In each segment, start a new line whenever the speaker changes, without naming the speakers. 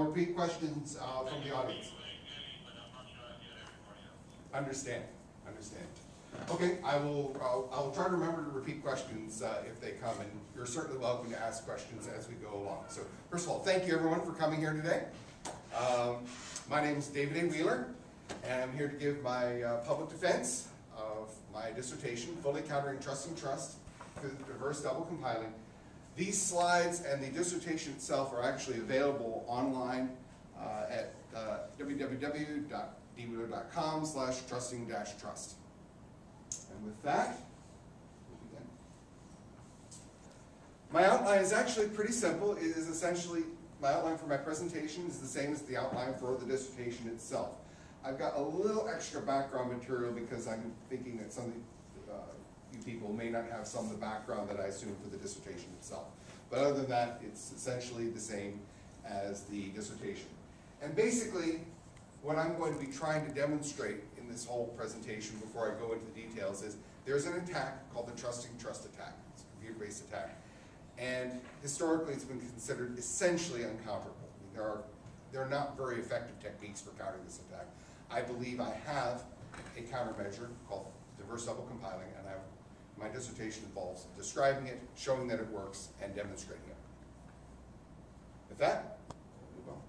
I'll repeat questions uh, from the audience. Understand, understand. Okay, I will, I'll, try to remember to repeat questions uh, if they come, and you're certainly welcome to ask questions as we go along. So, first of all, thank you everyone for coming here today. Um, my name is David A. Wheeler, and I'm here to give my uh, public defense of my dissertation, Fully Countering Trusting Trust through Diverse Double Compiling. These slides and the dissertation itself are actually available online uh, at uh, www.dwheeler.com slash trusting dash trust. And with that, we'll. My outline is actually pretty simple. It is essentially, my outline for my presentation is the same as the outline for the dissertation itself. I've got a little extra background material because I'm thinking that some of the, uh, you people may not have some of the background that I assume for the dissertation itself. But other than that, it's essentially the same as the dissertation. And basically, what I'm going to be trying to demonstrate in this whole presentation before I go into the details is there's an attack called the trusting trust attack. It's a computer-based attack. And historically, it's been considered essentially uncounterable. There are, there are not very effective techniques for countering this attack. I believe I have a countermeasure called diverse double compiling, and I've, my dissertation involves describing it, showing that it works, and demonstrating it. With that, move on.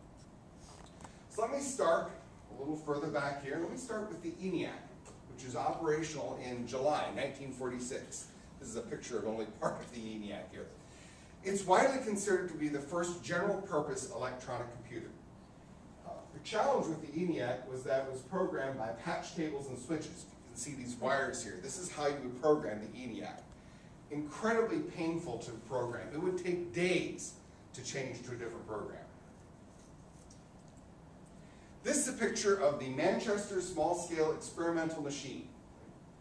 So let me start a little further back here. Let me start with the ENIAC, which is operational in July 1946. This is a picture of only part of the ENIAC here. It's widely considered to be the first general purpose electronic computer. Uh, the challenge with the ENIAC was that it was programmed by patch cables and switches. Can see these wires here. This is how you would program the ENIAC. Incredibly painful to program. It would take days to change to a different program. This is a picture of the Manchester Small Scale Experimental Machine,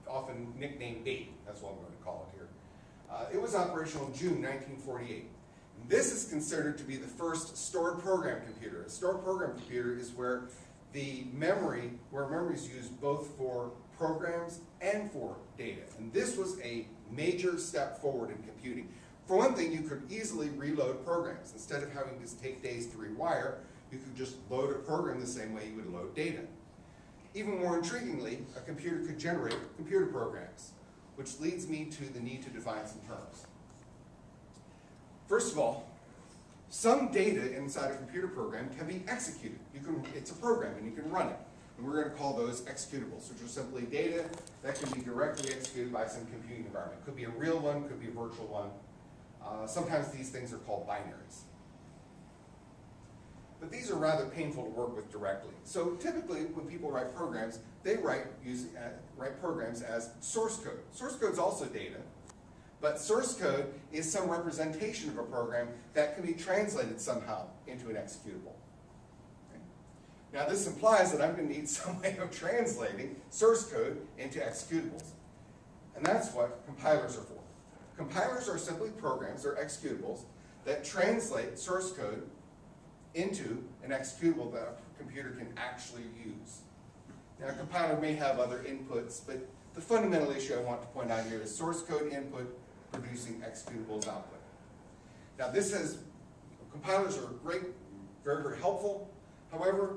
often nicknamed Baby, that's what I'm going to call it here. Uh, it was operational in June 1948. And this is considered to be the first stored program computer. A stored program computer is where the memory, where memory is used both for programs and for data. And this was a major step forward in computing. For one thing, you could easily reload programs. Instead of having to take days to rewire, you could just load a program the same way you would load data. Even more intriguingly, a computer could generate computer programs, which leads me to the need to define some terms. First of all, some data inside a computer program can be executed. You can, it's a program and you can run it. And we're going to call those executables, which are simply data that can be directly executed by some computing environment. Could be a real one, could be a virtual one. Uh, sometimes these things are called binaries. But these are rather painful to work with directly. So typically, when people write programs, they write, use, uh, write programs as source code. Source code is also data, but source code is some representation of a program that can be translated somehow into an executable. Now this implies that I'm going to need some way of translating source code into executables. And that's what compilers are for. Compilers are simply programs, or executables, that translate source code into an executable that a computer can actually use. Now, a compiler may have other inputs, but the fundamental issue I want to point out here is source code input producing executables output. Now, this has, compilers are great, very, very helpful. However,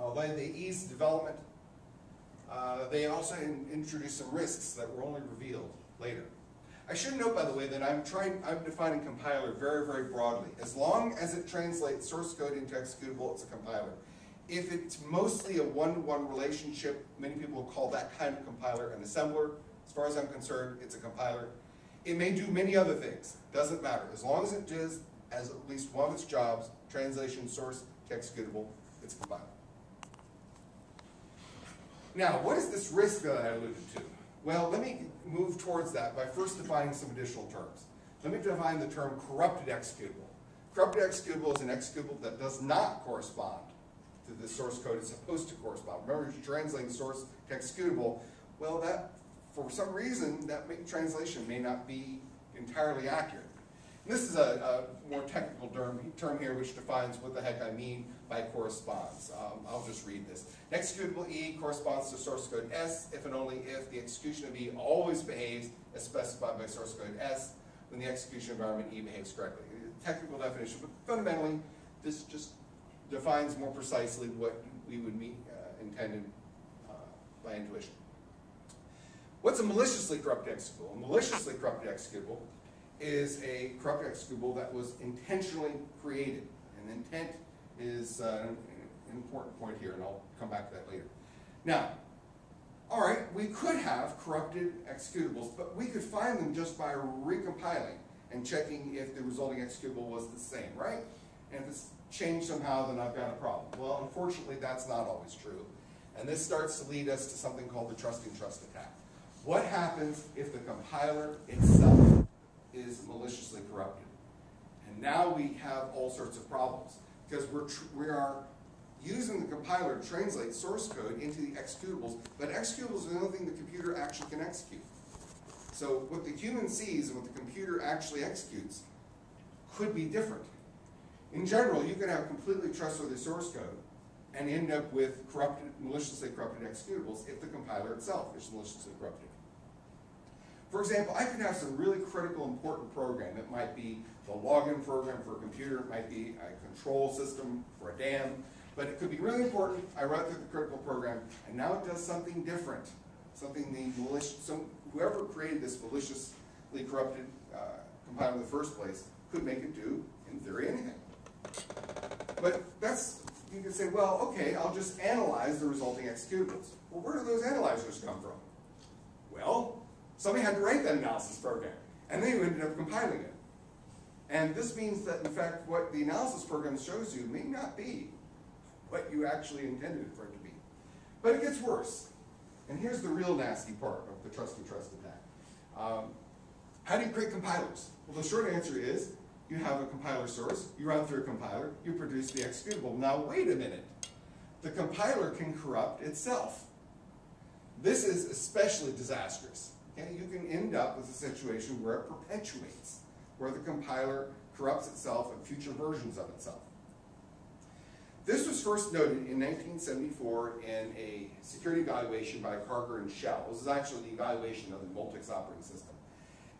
although they ease development, uh, they also in, introduce some risks that were only revealed later. I should note, by the way, that I'm trying, I'm defining compiler very, very broadly. As long as it translates source code into executable, it's a compiler. If it's mostly a one-to-one -one relationship, many people call that kind of compiler an assembler. As far as I'm concerned, it's a compiler. It may do many other things, doesn't matter. As long as it does as at least one of its jobs, translation source to executable, it's a compiler. Now, what is this risk that I alluded to? Well, let me move towards that by first defining some additional terms. Let me define the term corrupted executable. Corrupted executable is an executable that does not correspond to the source code it's supposed to correspond. Remember, you're translating source to executable, well, that, for some reason, that may, translation may not be entirely accurate. And this is a, a more technical term, term, here which defines what the heck I mean by corresponds. Um, I'll just read this. An executable E corresponds to source code S if and only if the execution of E always behaves as specified by source code S when the execution environment E behaves correctly. Technical definition, but fundamentally, this just defines more precisely what we would mean, uh, intended uh, by intuition. What's a maliciously corrupt executable? A maliciously corrupt executable is a corrupt executable that was intentionally created. And intent is uh, an important point here, and I'll come back to that later. Now, all right, we could have corrupted executables, but we could find them just by recompiling and checking if the resulting executable was the same, right? And if it's changed somehow, then I've got a problem. Well, unfortunately, that's not always true. And this starts to lead us to something called the trusting trust attack. What happens if the compiler itself is maliciously corrupted? And now we have all sorts of problems because we're we are using the compiler to translate source code into the executables, but executables are the only thing the computer actually can execute. So what the human sees and what the computer actually executes could be different. In general, you can have completely trustworthy source code and end up with corrupted, maliciously corrupted executables if the compiler itself is maliciously corrupted. For example, I could have some really critical, important program. It might be the login program for a computer. It might be a control system for a dam. But it could be really important. I run through the critical program, and now it does something different. Something the malicious, some, whoever created this maliciously corrupted uh, compiler in the first place could make it do, in theory, anything. But that's, you can say, well, okay, I'll just analyze the resulting executables. Well, where do those analyzers come from? Well, somebody had to write that analysis program, and then you ended up compiling it. And this means that, in fact, what the analysis program shows you may not be what you actually intended for it to be. But it gets worse. And here's the real nasty part of the trusting trust attack. Um, how do you create compilers? Well, the short answer is you have a compiler source, you run through a compiler, you produce the executable. Now, wait a minute. The compiler can corrupt itself. This is especially disastrous. Okay? You can end up with a situation where it perpetuates, where the compiler corrupts itself and future versions of itself. This was first noted in 1974 in a security evaluation by Karger and Schell. This is actually the evaluation of the Multics operating system.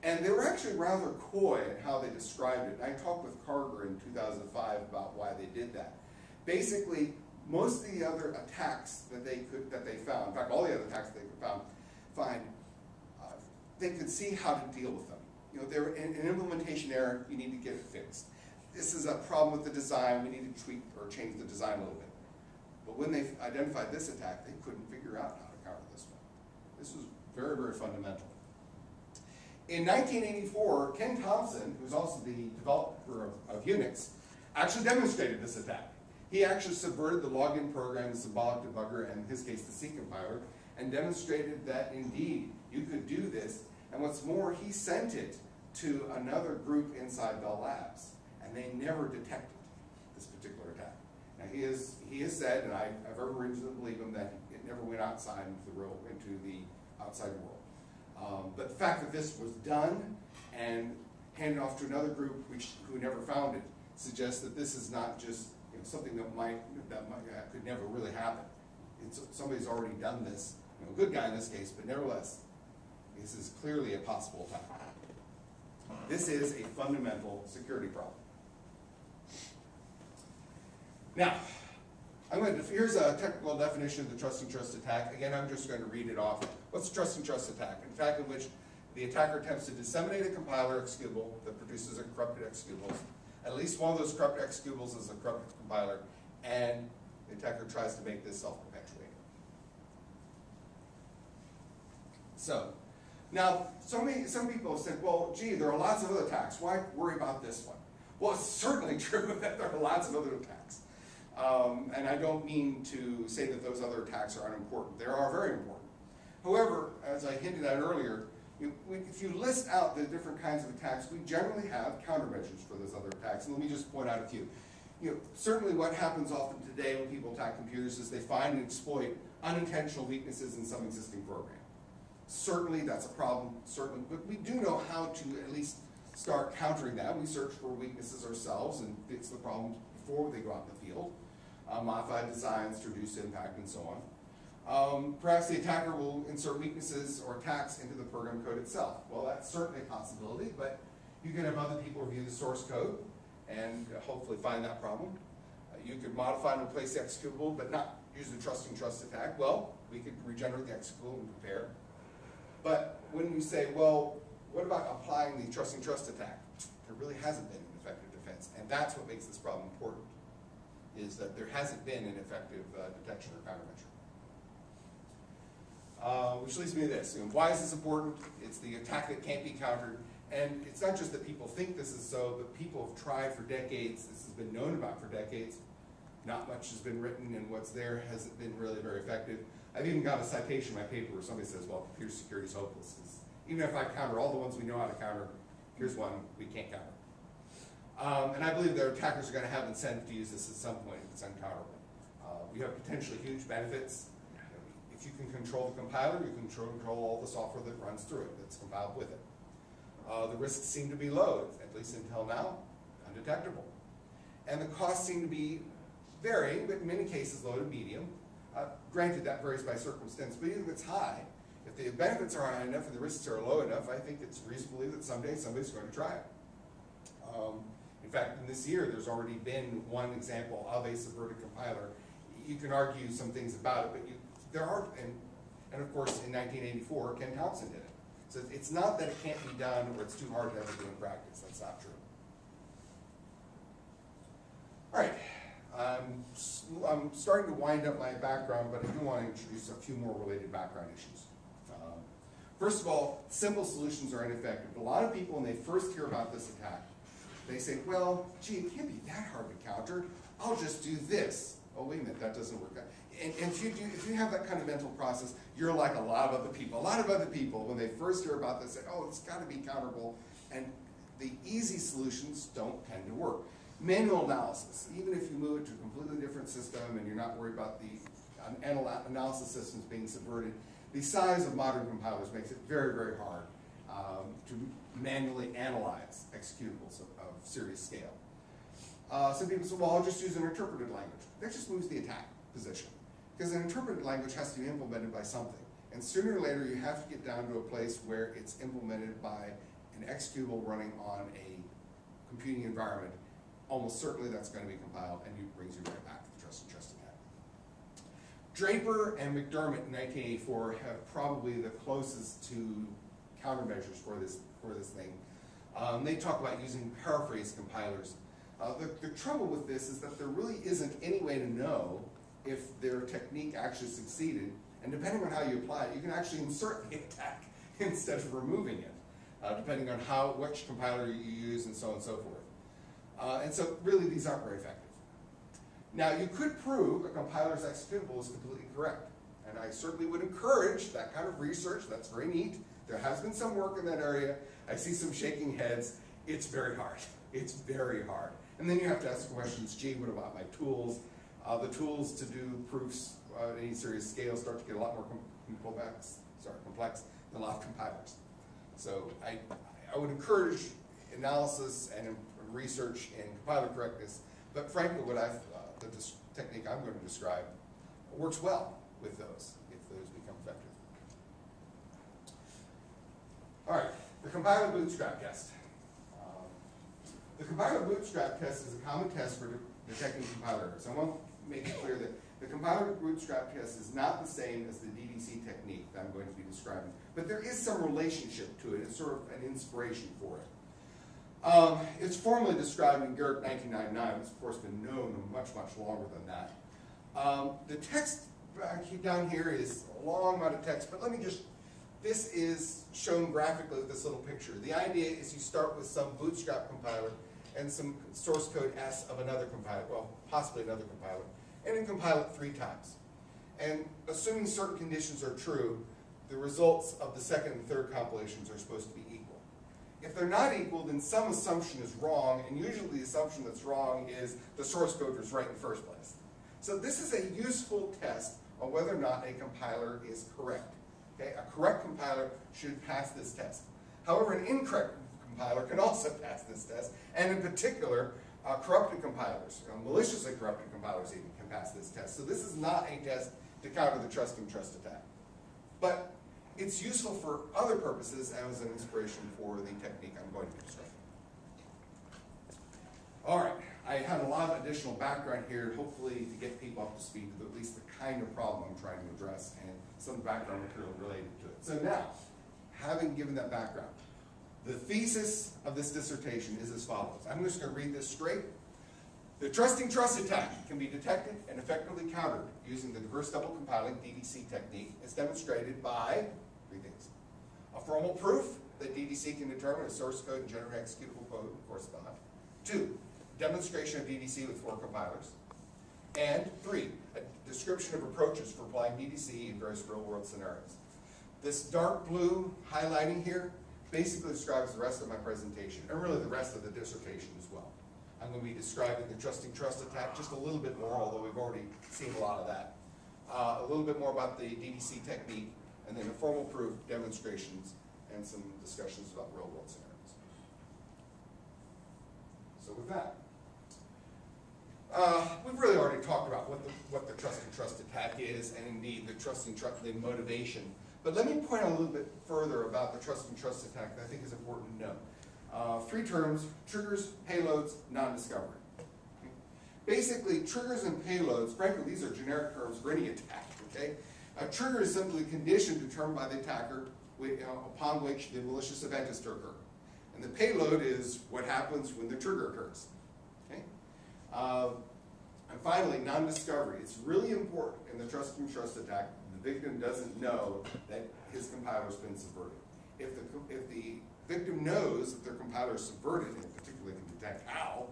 And they were actually rather coy in how they described it. I talked with Karger in 2005 about why they did that. Basically, most of the other attacks that they could that they found, in fact, all the other attacks that they could found, find, they could see how to deal with them. You know, they're an implementation error. You need to get it fixed this is a problem with the design, we need to tweak or change the design a little bit. But when they identified this attack, they couldn't figure out how to counter this one. This was very, very fundamental. In 1984, Ken Thompson, who's also the developer of, of Unix, actually demonstrated this attack. He actually subverted the login program, the symbolic debugger, and in his case, the C compiler, and demonstrated that indeed you could do this. And what's more, he sent it to another group inside Bell Labs and they never detected this particular attack. Now he is he has said, and I have every reason to believe him that it never went outside into the real into the outside world. Um, but the fact that this was done and handed off to another group which who never found it suggests that this is not just you know, something that might that might could never really happen. It's, somebody's already done this. You know, a good guy in this case, but nevertheless, this is clearly a possible attack. This is a fundamental security problem. Now, I'm going to, here's a technical definition of the trusting trust attack. Again, I'm just going to read it off. What's a trusting trust attack? An attack in which the attacker attempts to disseminate a compiler executable that produces a corrupted executable. At least one of those corrupted executables is a corrupted compiler, and the attacker tries to make this self-perpetuating. So, now, some people have said, well, gee, there are lots of other attacks. Why worry about this one? Well, it's certainly true that there are lots of other attacks. Um, and I don't mean to say that those other attacks are unimportant. They are very important. However, as I hinted at earlier, if you list out the different kinds of attacks, we generally have countermeasures for those other attacks. And let me just point out a few. You know, certainly what happens often today when people attack computers is they find and exploit unintentional weaknesses in some existing program. Certainly that's a problem, certainly, but we do know how to at least start countering that. We search for weaknesses ourselves and fix the problems before they go out in the field uh, modify designs to reduce impact, and so on. Um, perhaps the attacker will insert weaknesses or attacks into the program code itself. Well, that's certainly a possibility, but you can have other people review the source code and hopefully find that problem. You could modify and replace the executable, but not use the trusting trust attack. Well, we could regenerate the executable and repair. But when you say, well, what about applying the trusting trust attack? There really hasn't been an effective defense, and that's what makes this problem important, is that there hasn't been an effective uh, detection or countermeasure. Uh, which leads me to this. You know, why is this important? It's the attack that can't be countered. And it's not just that people think this is so, but people have tried for decades. This has been known about for decades. Not much has been written, and what's there hasn't been really very effective. I've even got a citation in my paper where somebody says, well, computer security is hopeless. even if I counter all the ones we know how to counter, here's one we can't counter. Um, and I believe their attackers are going to have incentive to use this at some point if it's uncounterable. Uh, we have potentially huge benefits. If you can control the compiler, you can control, control all the software that runs through it, that's compiled with it. Uh, the risks seem to be low, at least until now, undetectable. And the costs seem to be varying, but in many cases low to medium. Uh, granted, that varies by circumstance, but even if it's high, if the benefits are high enough and the risks are low enough, I think it's reasonable that someday somebody's going to try it. Um, in fact, in this year, there's already been one example of a subverted compiler. You can argue some things about it, but you, there are, and, and of course, in 1984, Ken Thompson did it. So it's not that it can't be done or it's too hard to ever do in practice. That's not true. All right. Um, I'm starting to wind up my background, but I do want to introduce a few more related background issues. Um, first of all, simple solutions are ineffective. A lot of people, when they first hear about this attack, they say, well, gee, it can't be that hard to counter. I'll just do this. Oh, wait a minute, that doesn't work. And, and if, you do, if you have that kind of mental process, you're like a lot of other people. A lot of other people, when they first hear about this, say, oh, it's got to be counterable. And the easy solutions don't tend to work. Manual analysis, even if you move it to a completely different system and you're not worried about the analysis systems being subverted, the size of modern compilers makes it very, very hard um, to manually analyze executables of, of serious scale. Uh, some people say, well, I'll just use an interpreted language. That just moves the attack position. Because an interpreted language has to be implemented by something. And sooner or later, you have to get down to a place where it's implemented by an executable running on a computing environment. Almost certainly that's going to be compiled, and it brings you right back to the trusting trust attack. Draper and McDermott in 1984 have probably the closest to countermeasures for this, for this thing. Um, they talk about using paraphrase compilers. Uh, the, the trouble with this is that there really isn't any way to know if their technique actually succeeded. And depending on how you apply it, you can actually insert the attack instead of removing it, uh, depending on how which compiler you use and so on and so forth. Uh, and so really these aren't very effective. Now you could prove a compiler's executable is completely correct. And I certainly would encourage that kind of research. That's very neat. There has been some work in that area. I see some shaking heads. It's very hard. It's very hard. And then you have to ask questions, gee, what about my tools? Uh, the tools to do proofs at any serious scale start to get a lot more complex, sorry, complex than a lot of compilers. So I, I would encourage analysis and research in compiler correctness, but frankly, what I've, uh, the technique I'm going to describe works well with those. If those become effective. All right, the compiler bootstrap test. Um, the compiler bootstrap test is a common test for de detecting compiler errors. I want to make it clear that the compiler bootstrap test is not the same as the DDC technique that I'm going to be describing, but there is some relationship to it. It's sort of an inspiration for it. Um, it's formally described in Garrick 1999. It's of course been known much, much longer than that. Um, the text down here is a long amount of text, but let me just this is shown graphically with this little picture. The idea is you start with some bootstrap compiler and some source code S of another compiler, well, possibly another compiler, and then compile it three times. And assuming certain conditions are true, the results of the second and third compilations are supposed to be. If they're not equal, then some assumption is wrong, and usually the assumption that's wrong is the source code was right in the first place. So this is a useful test on whether or not a compiler is correct. Okay? A correct compiler should pass this test. However, an incorrect compiler can also pass this test, and in particular, uh, corrupted compilers, maliciously corrupted compilers even can pass this test. So this is not a test to counter the trusting trust attack. But it's useful for other purposes as an inspiration for the technique I'm going to describe. All right, I had a lot of additional background here, hopefully to get people up to speed with at least the kind of problem I'm trying to address and some background material related to it. So now, having given that background, the thesis of this dissertation is as follows. I'm just going to read this straight. The trusting trust attack can be detected and effectively countered using the diverse double compiling DDC technique as demonstrated by three things. A formal proof that DDC can determine a source code and generate executable code correspond. Two, demonstration of DDC with four compilers. And three, a description of approaches for applying DDC in various real-world scenarios. This dark blue highlighting here basically describes the rest of my presentation, and really the rest of the dissertation as well. I'm going to be describing the trusting trust attack just a little bit more, although we've already seen a lot of that. Uh, a little bit more about the DDC technique, and then a formal proof, demonstrations, and some discussions about real-world scenarios. So with that, uh, we've really already talked about what the, what the trusting trust attack is, and indeed the trusting trust, the motivation. But let me point out a little bit further about the trusting trust attack that I think is important to know. Uh, three terms, triggers, payloads, non-discovery. Basically, triggers and payloads, frankly, these are generic terms for any attack, okay? A trigger is simply a condition determined by the attacker upon which the malicious event is to occur. And the payload is what happens when the trigger occurs, okay? Uh, and finally, non-discovery. It's really important in the trusting trust attack, the victim doesn't know that his compiler's been subverted. If the, if the victim knows that their compiler is subverted, and particularly can detect how,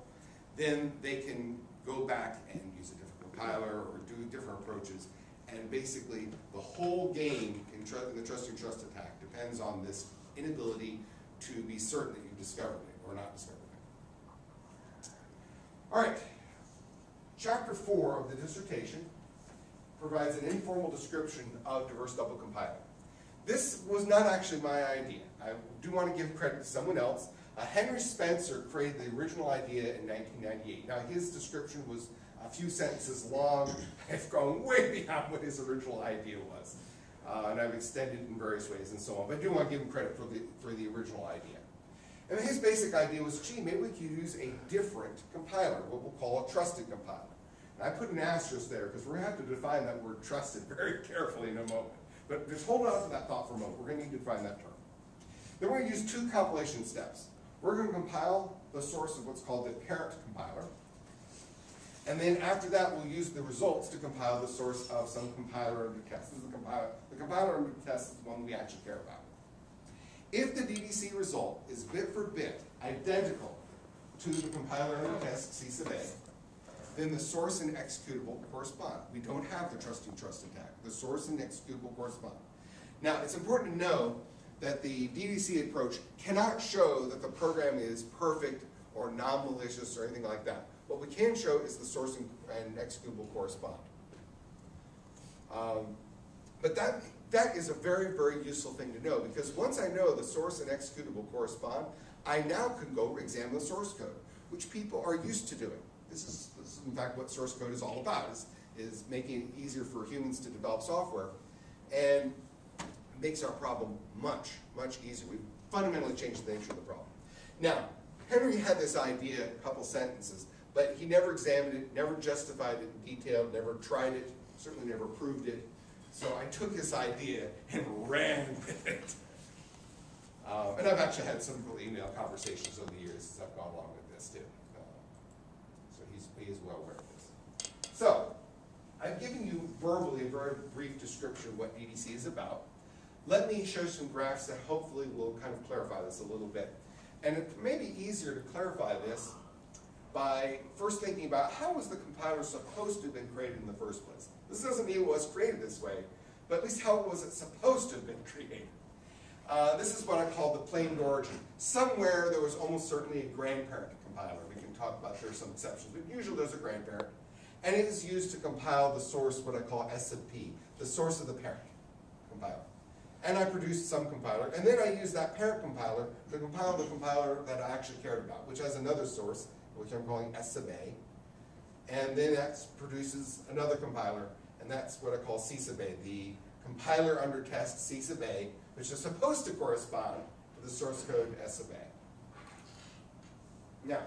then they can go back and use a different compiler or do different approaches. And basically, the whole game in, the trusting trust attack depends on this inability to be certain that you've discovered it or not discovered it. All right, chapter four of the dissertation provides an informal description of diverse double compiling. This was not actually my idea. I do want to give credit to someone else. Uh, Henry Spencer created the original idea in 1998. Now his description was a few sentences long. I've gone way beyond what his original idea was. Uh, and I've extended it in various ways and so on. But I do want to give him credit for the, for the original idea. And his basic idea was, gee, maybe we could use a different compiler, what we'll call a trusted compiler. And I put an asterisk there because we're going to have to define that word trusted very carefully in a moment. But just hold on to that thought for a moment. We're going to need to define that term. Then we're going to use two compilation steps. We're going to compile the source of what's called the parent compiler. And then after that, we'll use the results to compile the source of some compiler under test. This is the compiler. The compiler under test is the one we actually care about. If the DDC result is bit for bit identical to the compiler under test C sub A, then the source and executable correspond. We don't have the trusting trust attack. The source and executable correspond. Now, it's important to know that the DDC approach cannot show that the program is perfect or non-malicious or anything like that. What we can show is the source and executable correspond. Um, but that, that is a very, very useful thing to know because once I know the source and executable correspond, I now can go examine the source code, which people are used to doing. This is, this is in fact what source code is all about, is, is making it easier for humans to develop software. And makes our problem much, much easier. We've fundamentally changed the nature of the problem. Now, Henry had this idea, a couple sentences, but he never examined it, never justified it in detail, never tried it, certainly never proved it. So I took this idea and ran with it. Um, and I've actually had some email conversations over the years as I've gone along with this too. Uh, so he's, he is well aware of this. So, I've given you verbally a very brief description of what DDC is about. Let me show some graphs that hopefully will kind of clarify this a little bit. And it may be easier to clarify this by first thinking about how was the compiler supposed to have been created in the first place. This doesn't mean it was created this way, but at least how was it supposed to have been created. Uh, this is what I call the plane origin. Somewhere there was almost certainly a grandparent compiler. We can talk about there are some exceptions, but usually there's a grandparent. And it is used to compile the source, what I call S of P, the source of the parent compiler and I produced some compiler, and then I used that parent compiler to compile the compiler that I actually cared about, which has another source, which I'm calling S sub A, and then that produces another compiler, and that's what I call C sub A, the compiler under test C sub A, which is supposed to correspond to the source code S sub A. Now,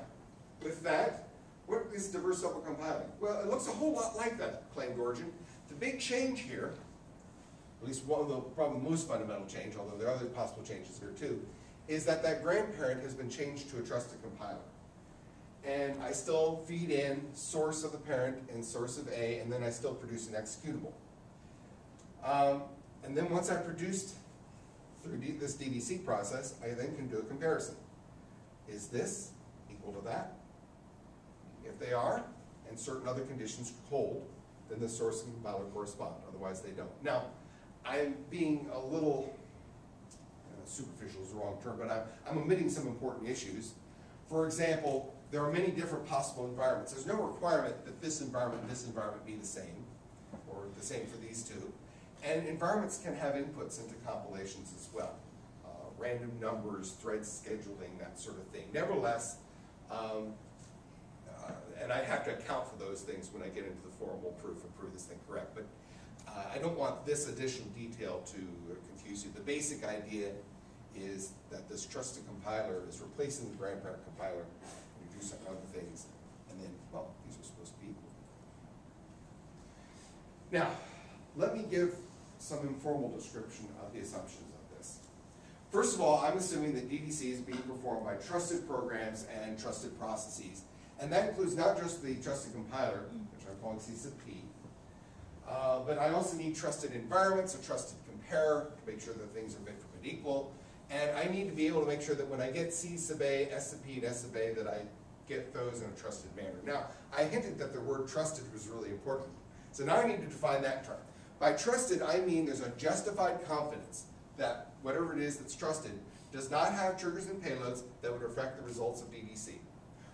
with that, What is diverse double compiling? Well, it looks a whole lot like that, claimed origin. The big change here, at least one of the probably most fundamental change, although there are other possible changes here too, is that that grandparent has been changed to a trusted compiler. And I still feed in source of the parent and source of A, and then I still produce an executable. Um, and then once I produced through this DDC process, I then can do a comparison. Is this equal to that? If they are, and certain other conditions hold, then the source and compiler correspond, otherwise they don't. Now, I'm being a little, uh, superficial is the wrong term, but I'm, I'm omitting some important issues. For example, there are many different possible environments. There's no requirement that this environment and this environment be the same, or the same for these two. And environments can have inputs into compilations as well. Uh, random numbers, thread scheduling, that sort of thing. Nevertheless, um, uh, and I have to account for those things when I get into the formal proof and prove this thing correct. But uh, I don't want this additional detail to confuse you. The basic idea is that this trusted compiler is replacing the grandparent compiler, some other things, and then, well, these are supposed to be equal. Now, let me give some informal description of the assumptions of this. First of all, I'm assuming that DDC is being performed by trusted programs and trusted processes. And that includes not just the trusted compiler, which I'm calling C sub P, uh, but I also need trusted environments, a trusted comparer to make sure that things are bit for bit equal. And I need to be able to make sure that when I get C sub A, S sub P, and S sub A, that I get those in a trusted manner. Now, I hinted that the word trusted was really important. So now I need to define that term. By trusted, I mean there's a justified confidence that whatever it is that's trusted does not have triggers and payloads that would affect the results of DDC.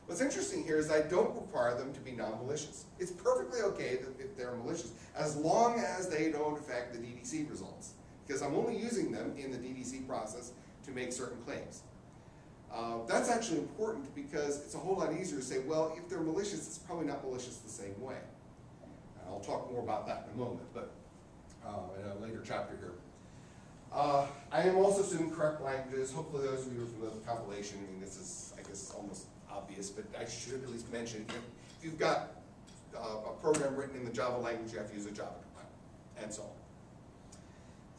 What's interesting here is I don't require them to be non-malicious. It's perfectly okay if they're malicious, as long as they don't affect the DDC results. Because I'm only using them in the DDC process to make certain claims. Uh, that's actually important because it's a whole lot easier to say, well, if they're malicious, it's probably not malicious the same way. And I'll talk more about that in a moment, but uh, in a later chapter here. Uh, I am also assuming correct languages. Hopefully those of you who are familiar with compilation, I mean, this is, I guess, almost obvious, but I should at least mention, if if you've got uh, a program written in the Java language, you have to use a Java compiler, and so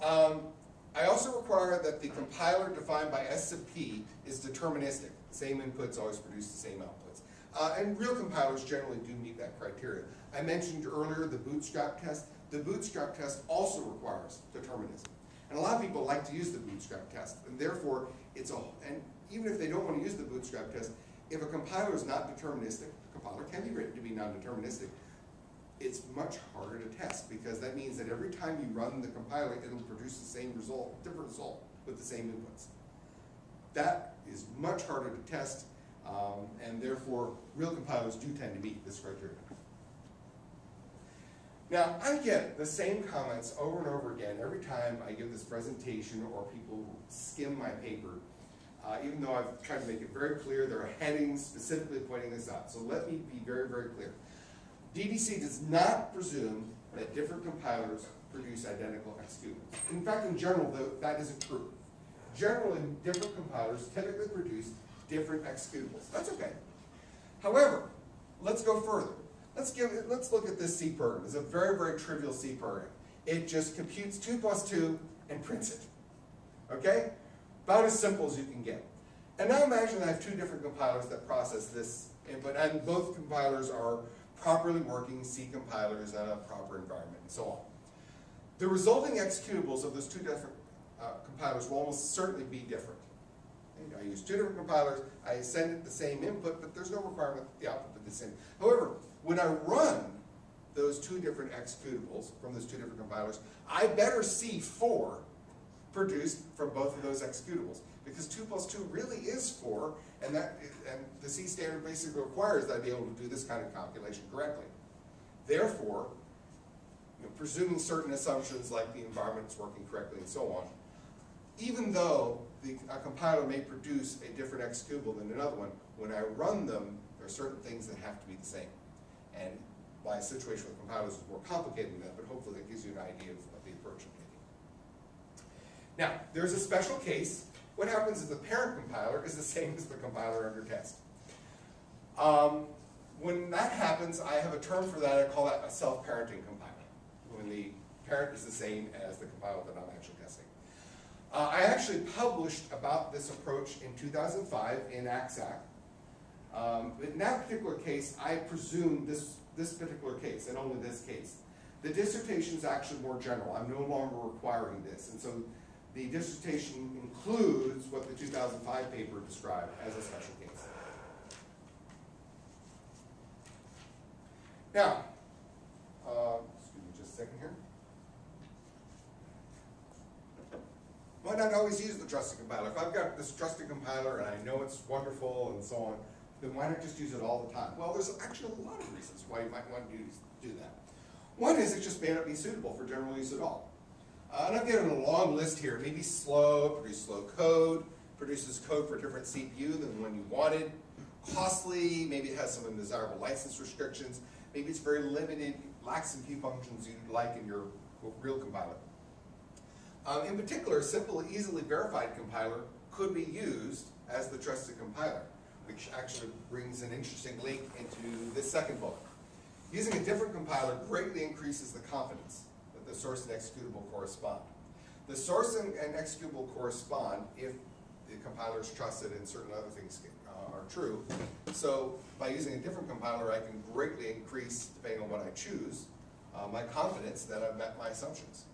on. Um, I also require that the compiler defined by S sub P is deterministic. The same inputs always produce the same outputs. Uh, and real compilers generally do meet that criteria. I mentioned earlier the bootstrap test. The bootstrap test also requires determinism. And a lot of people like to use the bootstrap test, and therefore it's a, and even if they don't want to use the bootstrap test, if a compiler is not deterministic, a compiler can be written to be non-deterministic, it's much harder to test because that means that every time you run the compiler, it'll produce the same result, different result with the same inputs. That is much harder to test, um, and therefore real compilers do tend to meet this criteria. Now, I get the same comments over and over again every time I give this presentation or people skim my paper, uh, even though I've tried to make it very clear, there are headings specifically pointing this out. So let me be very, very clear. DDC does not presume that different compilers produce identical executables. In fact, in general, though, that isn't true. Generally, different compilers typically produce different executables. That's okay. However, let's go further. Let's give let's look at this C program. It's a very, very trivial C program. It just computes 2 plus 2 and prints it. Okay? About as simple as you can get. And now imagine I have two different compilers that process this input, and both compilers are properly working C compilers in a proper environment, and so on. The resulting executables of those two different uh, compilers will almost certainly be different. I use two different compilers, I send it the same input, but there's no requirement that the output be the same. However, when I run those two different executables from those two different compilers, I better see four produced from both of those executables. Because two plus two really is four, and that and the C standard basically requires that I be able to do this kind of calculation correctly. Therefore, you know, presuming certain assumptions like the environment is working correctly and so on, even though the, a compiler may produce a different executable than another one, when I run them, there are certain things that have to be the same. And my situation with compilers is more complicated than that, but hopefully that gives you an idea of, of the approach I'm taking. Now, there's a special case. What happens if the parent compiler is the same as the compiler under test? Um, when that happens, I have a term for that, I call that a self-parenting compiler, when the parent is the same as the compiler that I'm actually testing. Uh, I actually published about this approach in 2005 in ACSAC. Um, in that particular case, I presume this, this particular case, and only this case. The dissertation is actually more general. I'm no longer requiring this. And so the dissertation includes what the 2005 paper described as a special case. Now, uh, excuse me just a second here. Why not always use the trusted compiler? If I've got this trusted compiler and I know it's wonderful and so on, then why not just use it all the time? Well, there's actually a lot of reasons why you might want to do that. One is it just may not be suitable for general use at all. Uh, and I've given a long list here. Maybe slow, produce slow code, produces code for a different CPU than the one you wanted, costly, maybe it has some undesirable license restrictions, maybe it's very limited, lacks some key functions you'd like in your real compiler. Um, in particular, a simple, easily verified compiler could be used as the trusted compiler, which actually brings an interesting link into this second bullet. Using a different compiler greatly increases the confidence the source and executable correspond. The source and, and executable correspond if the compiler is trusted and certain other things uh, are true. So by using a different compiler, I can greatly increase, depending on what I choose, uh, my confidence that I've met my assumptions.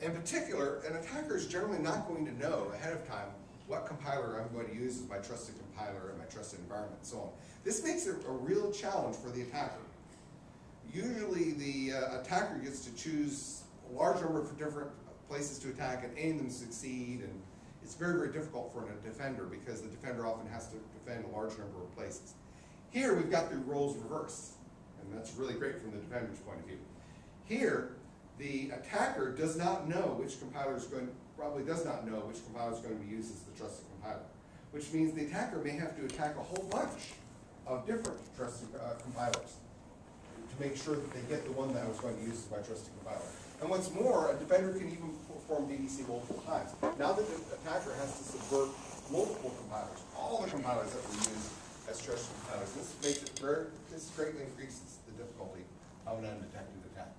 In particular, an attacker is generally not going to know ahead of time what compiler I'm going to use as my trusted compiler and my trusted environment and so on. This makes it a real challenge for the attacker. Usually the uh, attacker gets to choose a large number of different places to attack and any of them succeed and it's very, very difficult for a defender because the defender often has to defend a large number of places. Here we've got the roles reversed and that's really great from the defender's point of view. Here, the attacker does not know which compiler is going, probably does not know which compiler is going to be used as the trusted compiler, which means the attacker may have to attack a whole bunch of different trusted uh, compilers to make sure that they get the one that I was going to use as my trusted compiler. And what's more, a defender can even perform DDC multiple times. Now that the attacker has to subvert multiple compilers, all the compilers that we use as trusted compilers, this makes it very, this greatly increases the difficulty of an undetected attack.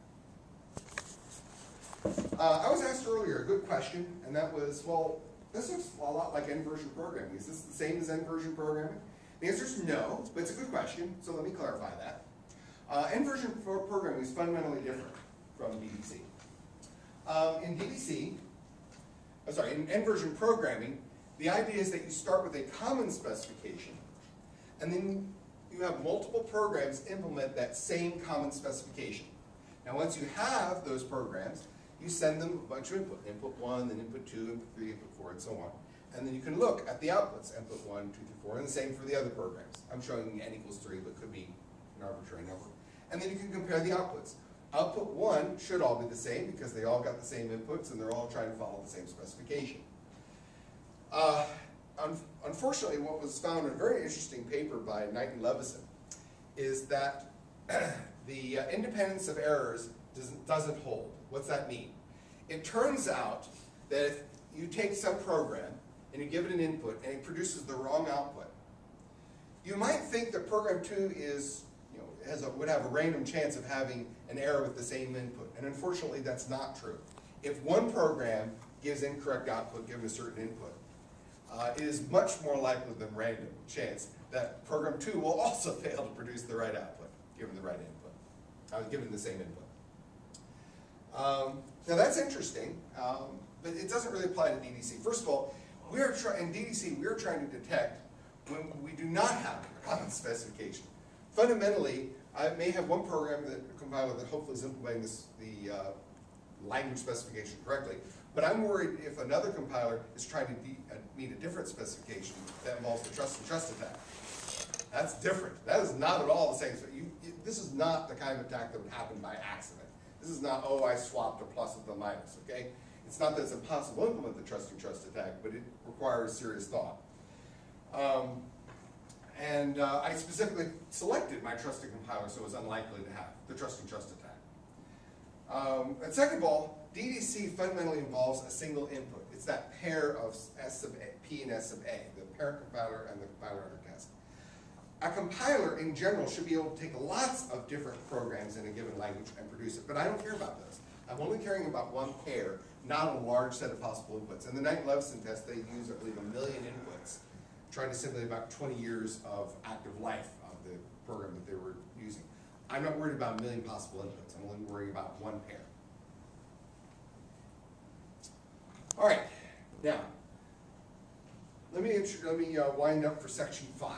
Uh, I was asked earlier a good question, and that was, well, this looks a lot like N-version programming. Is this the same as N-version programming? The answer is no, but it's a good question, so let me clarify that. Uh, N-version programming is fundamentally different from DDC. Um, in DDC, oh, sorry, in N-version programming, the idea is that you start with a common specification, and then you have multiple programs implement that same common specification. Now once you have those programs, you send them a bunch of input, input one, then input two, input three, input four, and so on. And then you can look at the outputs, input one, two, three, four, and the same for the other programs. I'm showing n equals three, but could be an arbitrary number. And then you can compare the outputs. Output one should all be the same because they all got the same inputs and they're all trying to follow the same specification. Uh, un unfortunately, what was found in a very interesting paper by Knight and Leveson is that the uh, independence of errors doesn't, doesn't hold. What's that mean? It turns out that if you take some program and you give it an input and it produces the wrong output, you might think that program two is, you know, has a, would have a random chance of having an error with the same input. And unfortunately, that's not true. If one program gives incorrect output given a certain input, uh, it is much more likely than random chance that program two will also fail to produce the right output given the right input, uh, given the same input. Um, now that's interesting, um, but it doesn't really apply to DDC. First of all, we are in DDC we are trying to detect when we do not have a common specification. Fundamentally, I may have one program that compiler that hopefully is implementing this, the uh, language specification correctly, but I'm worried if another compiler is trying to uh, meet a different specification that involves the trusting trust attack. That's different. That is not at all the same. So you, this is not the kind of attack that would happen by accident. This is not, oh, I swapped a plus with a minus, okay? It's not that it's impossible to implement the trusting trust attack, but it requires serious thought. Um, and uh, I specifically selected my trusted compiler so it was unlikely to have the trusting trust attack. Um, and second of all, DDC fundamentally involves a single input. It's that pair of S sub a, P and S sub A, the parent compiler and the compiler under test. A compiler in general should be able to take lots of different programs in a given language and produce it, but I don't care about those. I'm only caring about one pair, not a large set of possible inputs. In the Knight-Leveson test, they use, I believe, a million inputs, trying to simulate about twenty years of active life of the program that they were using. I'm not worried about a million possible inputs, I'm only worrying about one pair. All right, now, let me, let me uh, wind up for section five.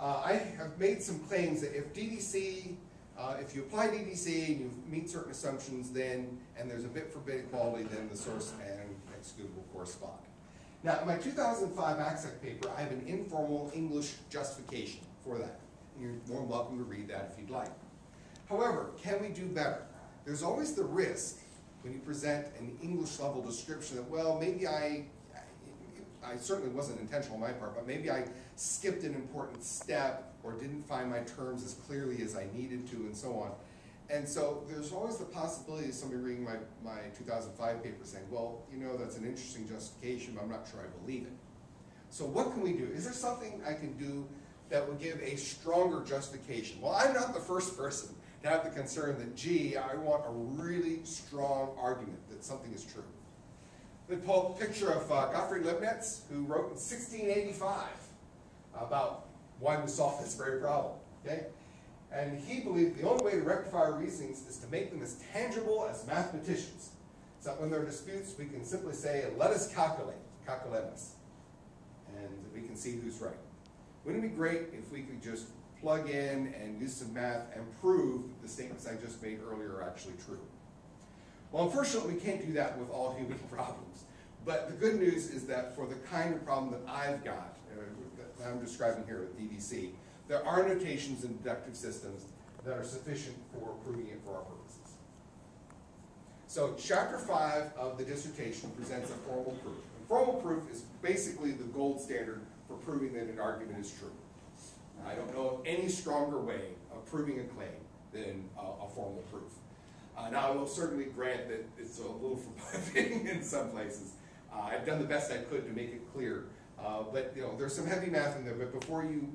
Uh, I have made some claims that if DDC, uh, if you apply DDC and you meet certain assumptions, then, and there's a bit for bit equality, then the source and executable correspond. Now, in my 2005 ACSAC paper, I have an informal English justification for that. And you're more than welcome to read that if you'd like. However, can we do better? There's always the risk when you present an English level description that, well, maybe I, I certainly wasn't intentional on my part, but maybe I skipped an important step or didn't find my terms as clearly as I needed to and so on. And so there's always the possibility of somebody reading my, my 2005 paper saying, well, you know, that's an interesting justification, but I'm not sure I believe it. So what can we do? Is there something I can do that would give a stronger justification? Well, I'm not the first person to have the concern that, gee, I want a really strong argument that something is true. They pull a picture of uh, Gottfried Leibniz, who wrote in 1685 about why we solve this very problem, okay? And he believed the only way to rectify our reasonings is to make them as tangible as mathematicians. So when there are disputes, we can simply say, let us calculate, calculemus, and we can see who's right. Wouldn't it be great if we could just plug in and use some math and prove that the statements I just made earlier are actually true? Well, unfortunately, we can't do that with all human problems. But the good news is that for the kind of problem that I've got, uh, that I'm describing here with DDC, there are notations in deductive systems that are sufficient for proving it for our purposes. So chapter five of the dissertation presents a formal proof. And formal proof is basically the gold standard for proving that an argument is true. I don't know of any stronger way of proving a claim than a, a formal proof. Uh, now, I will certainly grant that it's a little forbidden in some places. Uh, I've done the best I could to make it clear, uh, but you know, there's some heavy math in there. But before you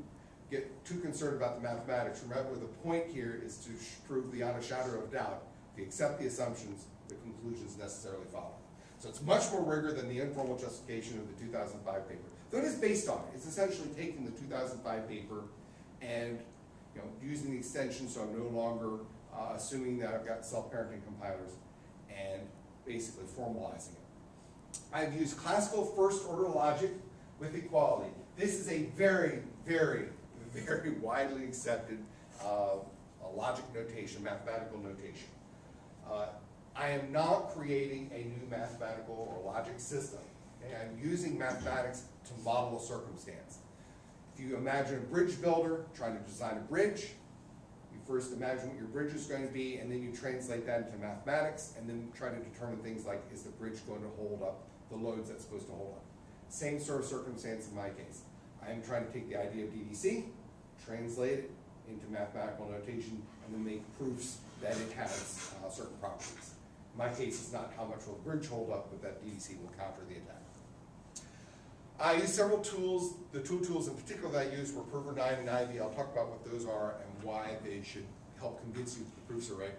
get too concerned about the mathematics, remember the point here is to prove beyond a shadow of doubt. If you accept the assumptions, the conclusions necessarily follow. So it's much more rigor than the informal justification of the 2005 paper. Though it is based on it. It's essentially taking the 2005 paper and you know, using the extension so I'm no longer uh, assuming that I've got self-parenting compilers and basically formalizing it. I've used classical first-order logic with equality. This is a very, very, very widely accepted uh, logic notation, mathematical notation. Uh, I am not creating a new mathematical or logic system. Okay? I'm using mathematics to model a circumstance. If you imagine a bridge builder trying to design a bridge, you first imagine what your bridge is going to be, and then you translate that into mathematics, and then try to determine things like, is the bridge going to hold up the loads that's supposed to hold up? Same sort of circumstance in my case. I am trying to take the idea of DDC, translate it into mathematical notation, and then make proofs that it has uh, certain properties. In my case, it's not how much will the bridge hold up, but that DDC will counter the attack. I use several tools. The two tools in particular that I use were Prover 9 and Ivy. I'll talk about what those are and why they should help convince you that the proofs are right.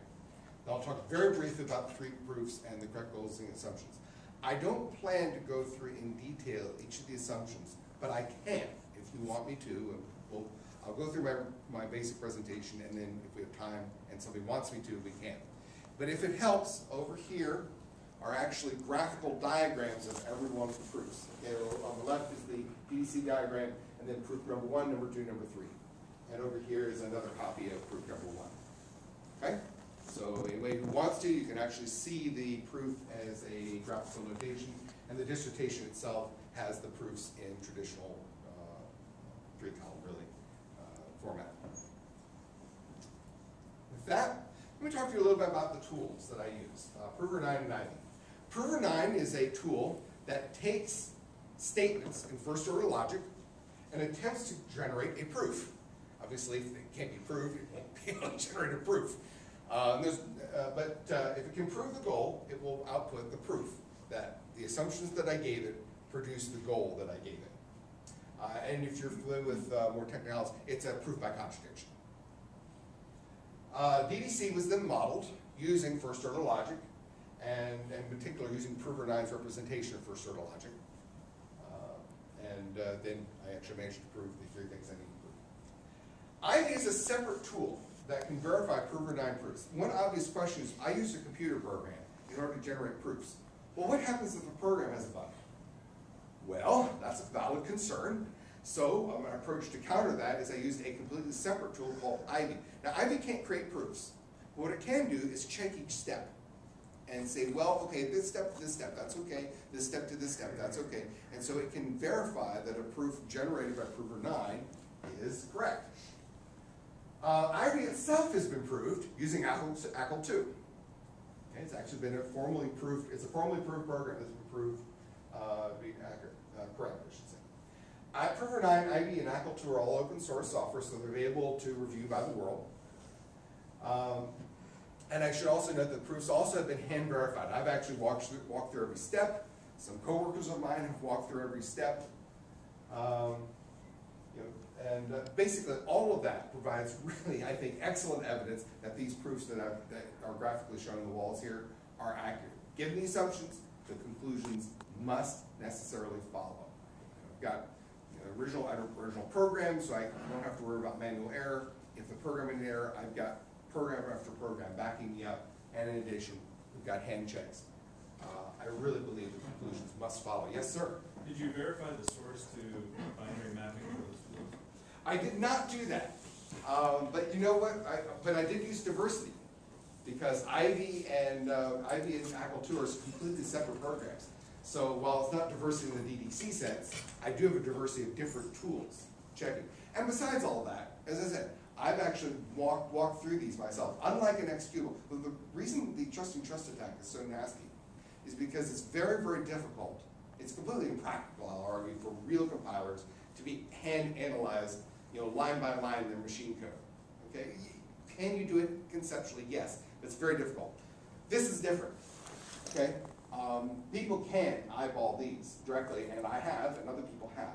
I'll talk very briefly about the three proofs and the correct goals and assumptions. I don't plan to go through in detail each of the assumptions, but I can if you want me to. And we'll, I'll go through my, my basic presentation, and then if we have time and somebody wants me to, we can. But if it helps, over here are actually graphical diagrams of every one of the proofs. Okay, on the left is the DDC diagram, and then proof number one, number two, number three. And over here is another copy of proof number one. Okay? So anybody who wants to, you can actually see the proof as a graphical notation, and the dissertation itself has the proofs in traditional uh, three-column, really, uh, format. That, let me talk to you a little bit about the tools that I use, uh, Prover 9 and Ivy. Prover 9 is a tool that takes statements in first order logic and attempts to generate a proof. Obviously, if it can't be proved, it won't be able to generate a proof. Uh, uh, but uh, if it can prove the goal, it will output the proof that the assumptions that I gave it produce the goal that I gave it. Uh, and if you're familiar with uh, more technicalities, it's a proof by contradiction. Uh, DDC was then modeled using first order logic, and in particular using Prover 9's representation of first order logic. Uh, and uh, then I actually managed to prove the three things I need to prove. Ivy is a separate tool that can verify Prover 9 proofs. One obvious question is, I use a computer program in order to generate proofs. Well, what happens if a program has a bug? Well, that's a valid concern. So um, my approach to counter that is I used a completely separate tool called Ivy. Now, Ivy can't create proofs. But what it can do is check each step and say, well, okay, this step to this step, that's okay. This step to this step, that's okay. And so it can verify that a proof generated by prover 9 is correct. Uh, Ivy itself has been proved using ACL 2. Okay, it's actually been a formally proved, it's a formally proved program that's been proved uh, be accurate, uh, correct, I should I, Prover 9, Ivy, and ACL 2 are all open source software, so they're available to review by the world. Um, and I should also note that proofs also have been hand verified. I've actually walked through, walked through every step. Some coworkers of mine have walked through every step. Um, you know, and uh, basically all of that provides really, I think, excellent evidence that these proofs that, that are graphically shown on the walls here are accurate. Given the assumptions, the conclusions must necessarily follow. I've got original original program, so I don't have to worry about manual error. If the program in error, I've got program after program backing me up, and in addition, we've got hand checks. Uh, I really believe the conclusions must follow. Yes, sir?
Did you verify the source to binary mapping for those tools?
I did not do that. Um, but you know what? I, but I did use diversity because Ivy and uh, Ivy and ACL 2 are completely separate programs. So while it's not diversity in the DDC sense, I do have a diversity of different tools checking. And besides all that, as I said, I've actually walked, walked through these myself. Unlike an executable, the, reason the trusting trust attack is so nasty is because it's very, very difficult. It's completely impractical, I'll argue, for real compilers to be hand analyzed, you know, line by line in their machine code. Okay? Can you do it conceptually? Yes. It's very difficult. This is different. Okay? Um, people can eyeball these directly, and I have, and other people have.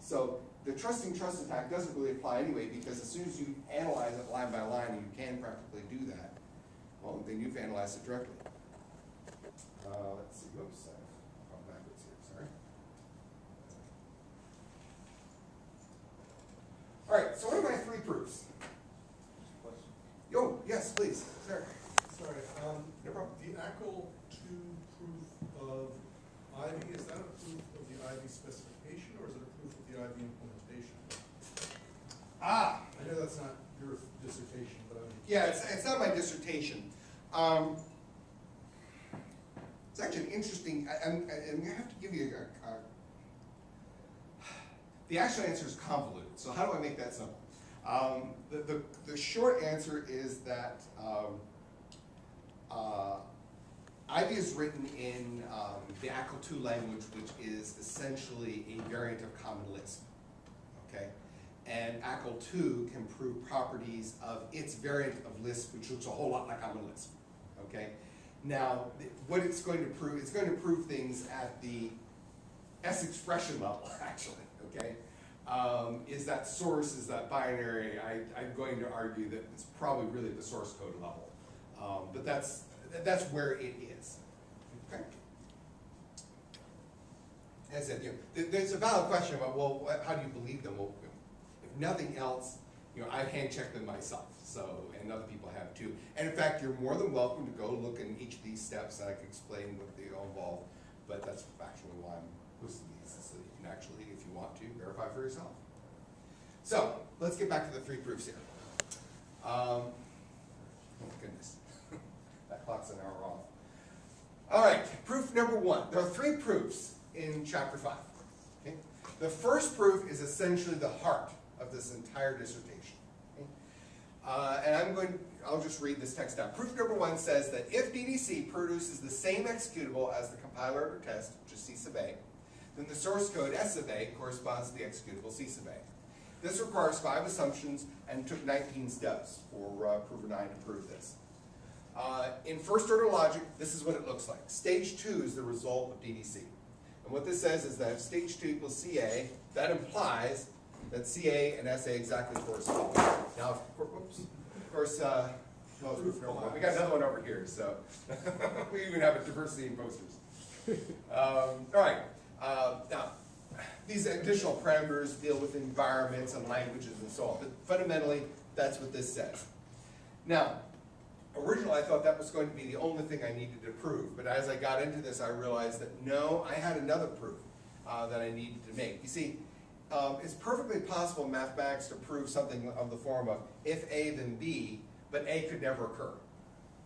So the trusting trust attack doesn't really apply anyway because as soon as you analyze it line by line, and you can practically do that, well, then you've analyzed it directly. Uh, let's see, whoops, I've gone backwards here, sorry. All right, so what are my three proofs?
Question.
Yo, yes, please, sir.
Sorry, um,
No problem.
the ACL two proof of Ivy, is that a proof of the Ivy specification, or is it a proof of the Ivy implementation?
Ah,
I know that's not your dissertation, but I'm.
Yeah, it's, it's not my dissertation. Um, it's actually an interesting, I, I'm, I'm gonna have to give you a, a, the actual answer is convoluted, so how do I make that simple? Um, the, the, the short answer is that, um, uh, Ivy is written in, um, the ACL two language, which is essentially a variant of Common Lisp, okay? And ACL 2 can prove properties of its variant of Lisp, which looks a whole lot like Common Lisp. Okay? Now, what it's going to prove, it's going to prove things at the S expression level, actually. Okay? Um, is that source, is that binary? I, I'm going to argue that it's probably really the source code level. Um, but that's, that's where it is. Okay? As I said, you know, there's a valid question about, well, how do you believe them? Well, if nothing else, you know, I've hand checked them myself, so, and other people have too. And in fact, you're more than welcome to go look in each of these steps, and I can explain what they all involve, but that's actually why I'm listing these, so you can actually, if you want to, verify for yourself. So, let's get back to the three proofs here. Um, oh goodness, clock's an hour off. All right, proof number one. There are three proofs in chapter five. Okay? The first proof is essentially the heart of this entire dissertation. Okay? Uh, and I'm going, I'll just read this text out. Proof number one says that if DDC produces the same executable as the compiler under test, which is C sub A, then the source code S sub A corresponds to the executable C sub A. This requires five assumptions and took 19 steps for uh, Prover 9 to prove this. Uh, in first order logic, this is what it looks like. Stage two is the result of DDC. And what this says is that if stage two equals CA, that implies that CA and SA exactly correspond. Now, of course, uh, well, we got another one over here, so we even have a diversity in posters. Um, all right, uh, now, these additional parameters deal with environments and languages and so on, but fundamentally, that's what this says. Now, originally I thought that was going to be the only thing I needed to prove, but as I got into this, I realized that no, I had another proof uh, that I needed to make. You see, um, it's perfectly possible in mathematics to prove something of the form of if A then B, but A could never occur.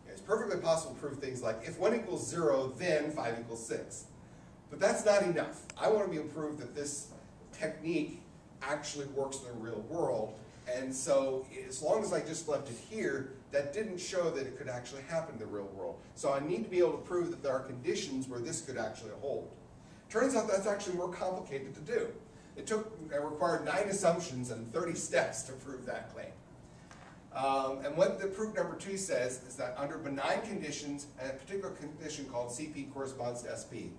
It's perfectly possible to prove things like if 1 equals 0, then 5 equals 6. But that's not enough. I want to be able to prove that this technique actually works in the real world. And so as long as I just left it here, that didn't show that it could actually happen in the real world. So I need to be able to prove that there are conditions where this could actually hold. Turns out that's actually more complicated to do. It took, it required nine assumptions and 30 steps to prove that claim. Um, and what the proof number two says is that under benign conditions, and a particular condition called CP corresponds to SP,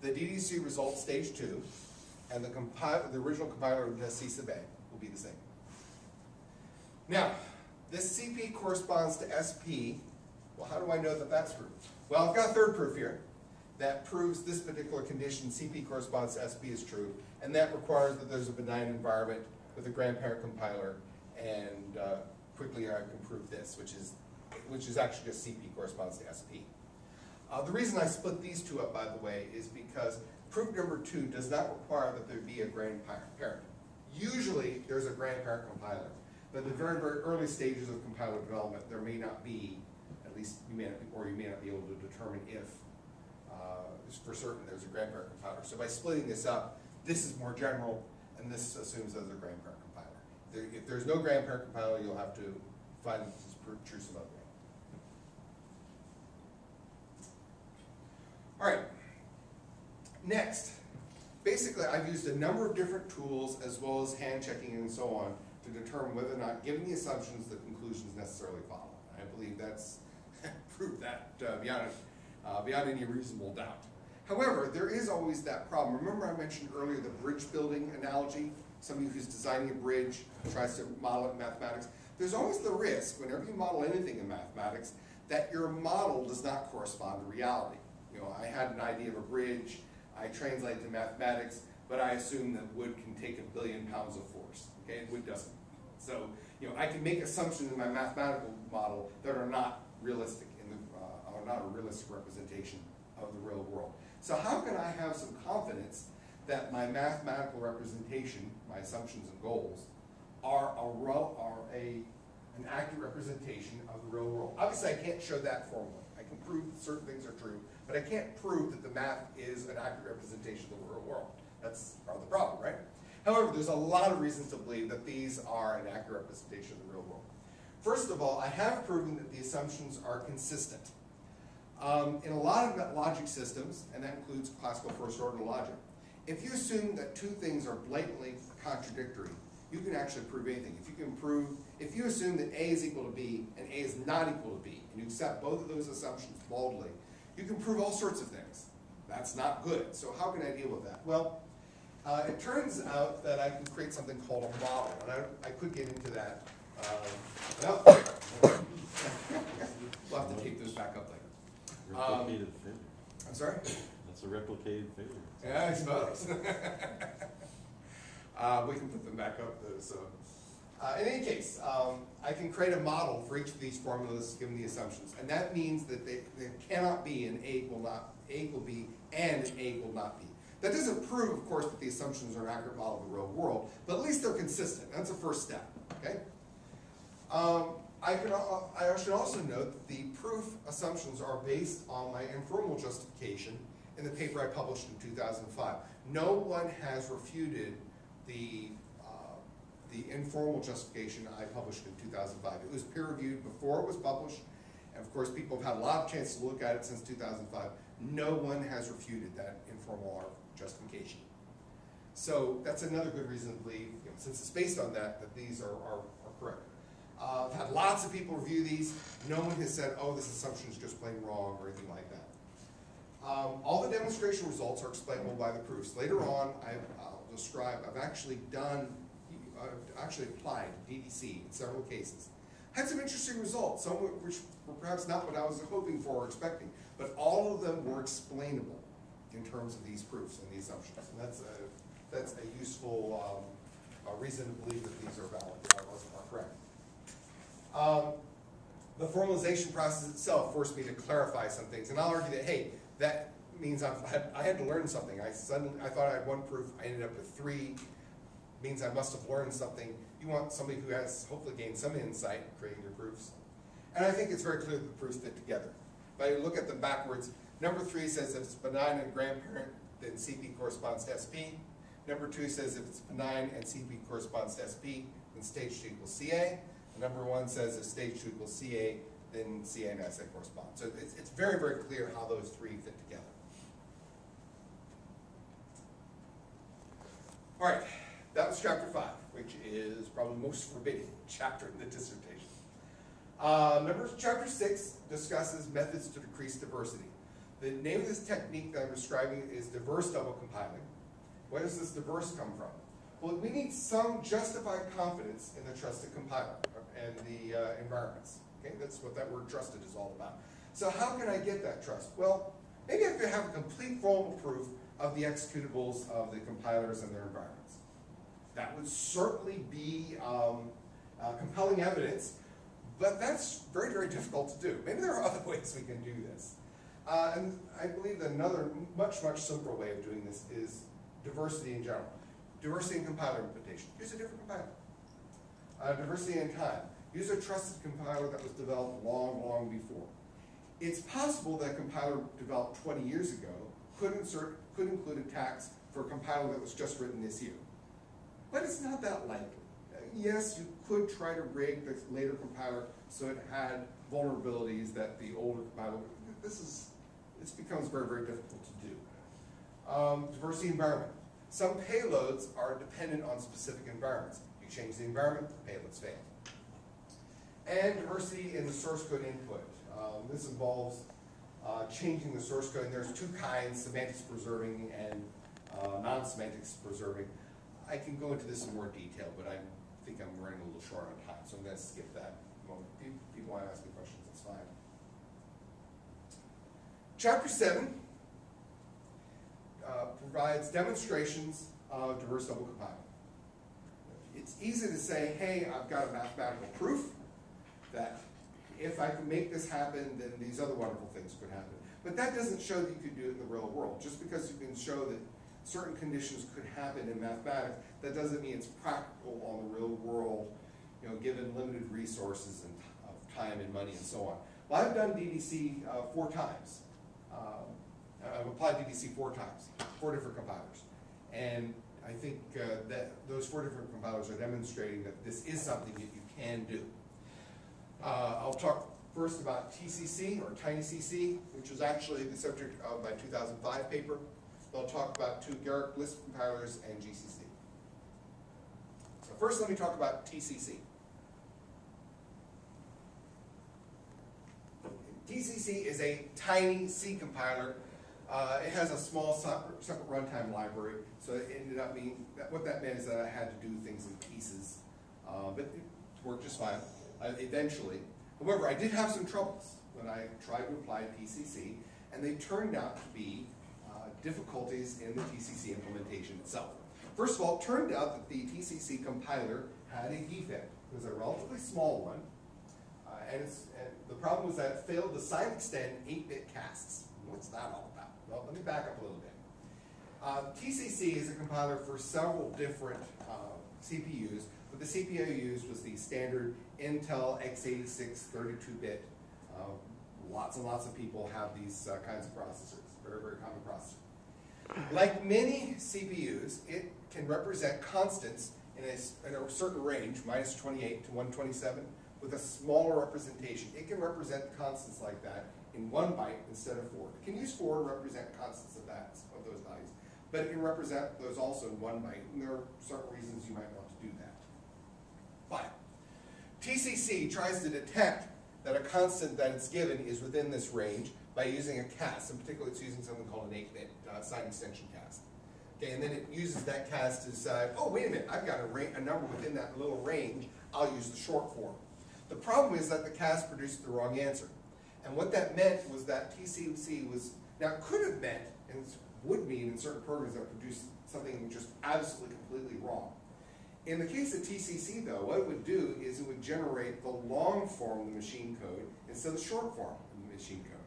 the DDC result stage two, and the the original compiler of the C sub A will be the same. Now, this CP corresponds to SP. Well, how do I know that that's true? Well, I've got a third proof here that proves this particular condition, CP corresponds to SP is true, and that requires that there's a benign environment with a grandparent compiler, and uh, quickly I can prove this, which is, which is actually just CP corresponds to SP. Uh, the reason I split these two up, by the way, is because proof number two does not require that there be a grandparent. Usually, there's a grandparent compiler, but the very, very early stages of compiler development, there may not be, at least you may not, be- or you may not be able to determine if, uh, for certain there's a grandparent compiler. So by splitting this up, this is more general, and this assumes there's a grandparent compiler. There- If there's no grandparent compiler, you'll have to find this is true some other way. All right. Next, basically, I've used a number of different tools as well as hand checking and so on to determine whether or not, given the assumptions, the conclusions necessarily follow. I believe that's proved that uh, beyond, uh, beyond any reasonable doubt. However, there is always that problem. Remember I mentioned earlier the bridge building analogy? Somebody who's designing a bridge tries to model it in mathematics. There's always the risk, whenever you model anything in mathematics, that your model does not correspond to reality. You know, I had an idea of a bridge, I translate to mathematics, but I assume that wood can take a billion pounds of force, okay, and wood doesn't. So, you know, I can make assumptions in my mathematical model that are not realistic in the, uh, are not a realistic representation of the real world. So how can I have some confidence that my mathematical representation, my assumptions and goals, are a, ro- are a, an accurate representation of the real world? Obviously, I can't show that formally. I can prove certain things are true, but I can't prove that the math is an accurate representation of the real world. That's part of the problem, right? However, there's a lot of reasons to believe that these are an accurate representation of the real world. First of all, I have proven that the assumptions are consistent. Um, in a lot of logic systems, and that includes classical first order logic, if you assume that two things are blatantly contradictory, you can actually prove anything. If you can prove, if you assume that A is equal to B and A is not equal to B, and you accept both of those assumptions boldly, you can prove all sorts of things. That's not good. So how can I deal with that? Well, uh, it turns out that I can create something called a model, and I, I could get into that. Uh, well, we'll have to tape those back up later. Um,
Replicated.
I'm sorry?
That's a replicated failure.
Yeah, I suppose. uh, we can put them back up though. So, uh, in any case, um, I can create a model for each of these formulas given the assumptions, and that means that they, there cannot be an A will not A will be and an A will not B. That doesn't prove, of course, that the assumptions are an accurate model of the real world, but at least they're consistent. That's a first step. Okay. Um, I, I should also note that the proof assumptions are based on my informal justification in the paper I published in 2005. No one has refuted the, uh, the informal justification I published in 2005. It was peer reviewed before it was published, and of course, people have had a lot of chances to look at it since 2005. No one has refuted that informal justification. So that's another good reason to believe, you know, since it's based on that, that these are, are, are correct. Uh, I've had lots of people review these. No one has said, oh, this assumption is just plain wrong or anything like that. Um, all the demonstration results are explainable by the proofs. Later on, I, I'll describe, I've actually done, I've actually applied DDC in several cases. Had some interesting results, some wh- which were perhaps not what I was hoping for or expecting, but all of them were explainable in terms of these proofs and the assumptions. And that's a, that's a useful, um, a reason to believe that these are valid, are, correct. Um, the formalization process itself forced me to clarify some things, and I'll argue that, hey, that means I've I had to learn something. I suddenly, I thought I had one proof, I ended up with three, means I must have learned something. You want somebody who has hopefully gained some insight creating your proofs. And I think it's very clear that the proofs fit together. If I look at them backwards, number three says if it's benign in grandparent, then CP corresponds to SP. Number two says if it's benign and CP corresponds to SP, then stage two equals CA. And number one says if stage two equals CA, then CA and SA correspond. So it's, it's very, very clear how those three fit together. All right, that was chapter five, which is probably the most forbidden chapter in the dissertation. Uh, chapter six discusses methods to decrease diversity. The name of this technique that I'm describing is diverse double compiling. Where does this diverse come from? Well, we need some justified confidence in the trusted compiler and the uh, environments. Okay, that's what that word trusted is all about. So how can I get that trust? Well, maybe I could have a complete formal proof of the executables of the compilers and their environments. That would certainly be um, uh, compelling evidence, but that's very, very difficult to do. Maybe there are other ways we can do this. Uh, and I believe that another much, much simpler way of doing this is diversity in general. Diversity in compiler implementation. Use a different compiler. Uh, diversity in time. Use a trusted compiler that was developed long, long before. It's possible that a compiler developed 20 years ago could insert, could include a tax for a compiler that was just written this year. But it's not that likely. Yes, you could try to rig the later compiler so it had vulnerabilities that the older compiler, this is, this becomes very, very difficult to do. Um, diversity environment. Some payloads are dependent on specific environments. You change the environment, the payloads fail. And diversity in the source code input. Um, this involves uh, changing the source code. And there's two kinds, semantics preserving and uh, non-semantics preserving. I can go into this in more detail, but I think I'm running a little short on time, so I'm going to skip that people want to ask me questions, that's fine. Chapter seven uh, provides demonstrations of diverse double compiling. It's easy to say, hey, I've got a mathematical proof that if I can make this happen, then these other wonderful things could happen. But that doesn't show that you could do it in the real world. Just because you can show that certain conditions could happen in mathematics, that doesn't mean it's practical on the real world, you know, given limited resources and of time and money and so on. Well, I've done DDC uh, four times. Um, I've applied DDC four times, four different compilers. And I think uh, that those four different compilers are demonstrating that this is something that you can do. Uh, I'll talk first about TCC, or TinyCC, which was actually the subject of my 2005 paper. I'll talk about two Goerigk Lisp compilers and GCC. So first, let me talk about TCC. TCC is a tiny C compiler. Uh, it has a small separate, separate runtime library, so it ended up being, what that meant is that I had to do things in pieces, uh, but it worked just fine uh, eventually. However, I did have some troubles when I tried to apply TCC, and they turned out to be uh, difficulties in the TCC implementation itself. First of all, it turned out that the TCC compiler had a defect. It was a relatively small one, uh, and, it's, and the problem was that it failed to sign extend 8-bit casts. What's that all about? Well, let me back up a little bit. Uh, TCC is a compiler for several different uh, CPUs, but the CPU used was the standard Intel x86 32-bit. Uh, lots and lots of people have these uh, kinds of processors, very, very common processor. Like many CPUs, it can represent constants in a, in a certain range, minus 28 to 127, with a smaller representation. It can represent constants like that in one byte instead of four. It can use four to represent constants of that, of those values. But it can represent those also in one byte, and there are certain reasons you might want to do that. But TCC tries to detect that a constant that it's given is within this range by using a cast, in particular it's using something called an eight-bit uh, sign extension cast. Okay, and then it uses that cast to decide, oh, wait a minute, I've got a a number within that little range, I'll use the short form. The problem is that the cast produced the wrong answer. And what that meant was that TCC was, now it could have meant, and would mean in certain programs that produce something just absolutely completely wrong. In the case of TCC though, what it would do is it would generate the long form of the machine code instead of the short form of the machine code.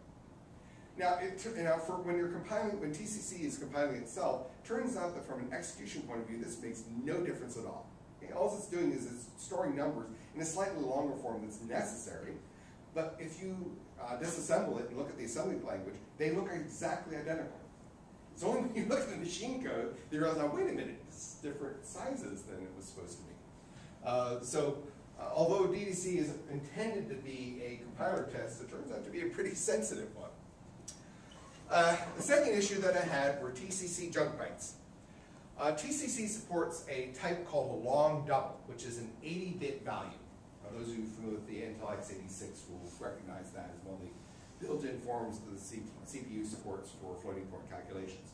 Now, it, now for when you're compiling, when TCC is compiling itself, turns out that from an execution point of view, this makes no difference at all. Okay, all it's doing is it's storing numbers in a slightly longer form that's necessary, but if you uh, disassemble it and look at the assembly language, they look exactly identical. It's only when you look at the machine code that you realize, oh, wait a minute, it's different sizes than it was supposed to be. Uh, so, uh, although DDC is intended to be a compiler test, it turns out to be a pretty sensitive one. Uh, the second issue that I had were TCC junk bytes. Uh, TCC supports a type called a long double, which is an 80-bit value. Those of you familiar with the Intel x86 will recognize that as one of the built-in forms that the CPU supports for floating point calculations.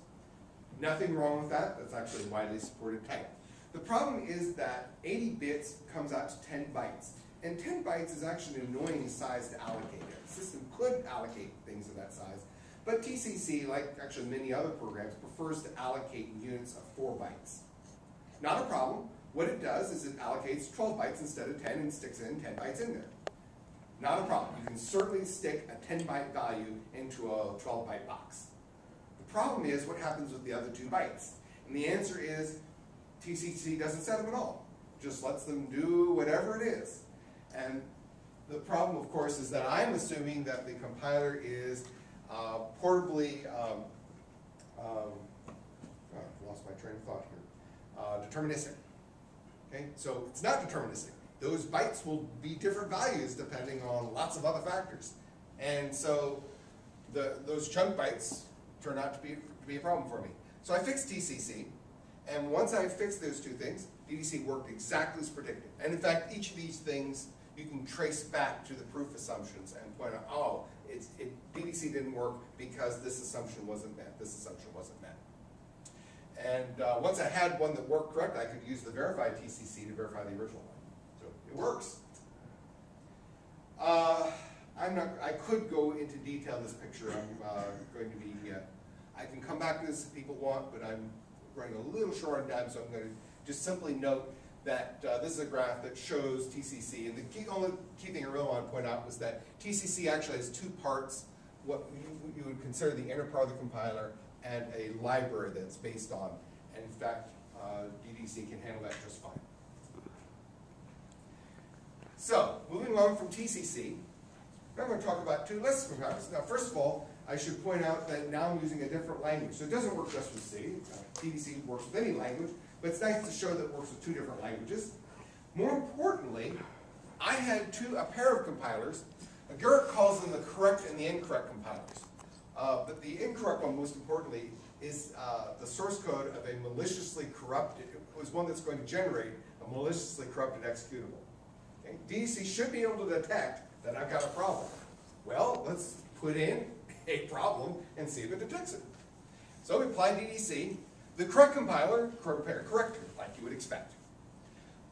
Nothing wrong with that. That's actually a widely supported type. The problem is that 80 bits comes out to 10 bytes. And 10 bytes is actually an annoying size to allocate. The system could allocate things of that size, but TCC, like actually many other programs, prefers to allocate units of 4 bytes. Not a problem. What it does is it allocates 12 bytes instead of 10 and sticks in 10 bytes in there. Not a problem. You can certainly stick a 10 byte value into a 12 byte box. The problem is what happens with the other two bytes. And the answer is TCC doesn't set them at all. Just lets them do whatever it is. And the problem, of course, is that I'm assuming that the compiler is uh, portably, um, um, oh, lost my train of thought here, uh, deterministic. Okay, so it's not deterministic. Those bytes will be different values depending on lots of other factors. And so the, those chunk bytes turn out to be, to be a problem for me. So I fixed TCC, and once I fixed those two things, DDC worked exactly as predicted. And in fact, each of these things you can trace back to the proof assumptions and point out, oh, it's, it, DDC didn't work because this assumption wasn't met, this assumption wasn't met. And uh, once I had one that worked correct, I could use the verified TCC to verify the original one. So it works. Uh, I'm not, I could go into detail this picture. I'm uh, going to be, uh, I can come back to this if people want, but I'm running a little short on time, so I'm going to just simply note that uh, this is a graph that shows TCC. And the key, only key thing I really want to point out was that TCC actually has two parts, what you, you would consider the inner part of the compiler and a library that's based on. And in fact, uh, DDC can handle that just fine. So, moving on from TCC, I'm going to talk about two Lisp compilers. Now, first of all, I should point out that now I'm using a different language. So it doesn't work just with C. DDC works with any language, but it's nice to show that it works with two different languages. More importantly, I had two, a pair of compilers. Goerigk calls them the correct and the incorrect compilers. Uh, but the incorrect one, most importantly, is uh, the source code of a maliciously corrupted, was one that's going to generate a maliciously corrupted executable. Okay? DDC should be able to detect that I've got a problem. Well, let's put in a problem and see if it detects it. So we apply DDC. The correct compiler correct it, like you would expect.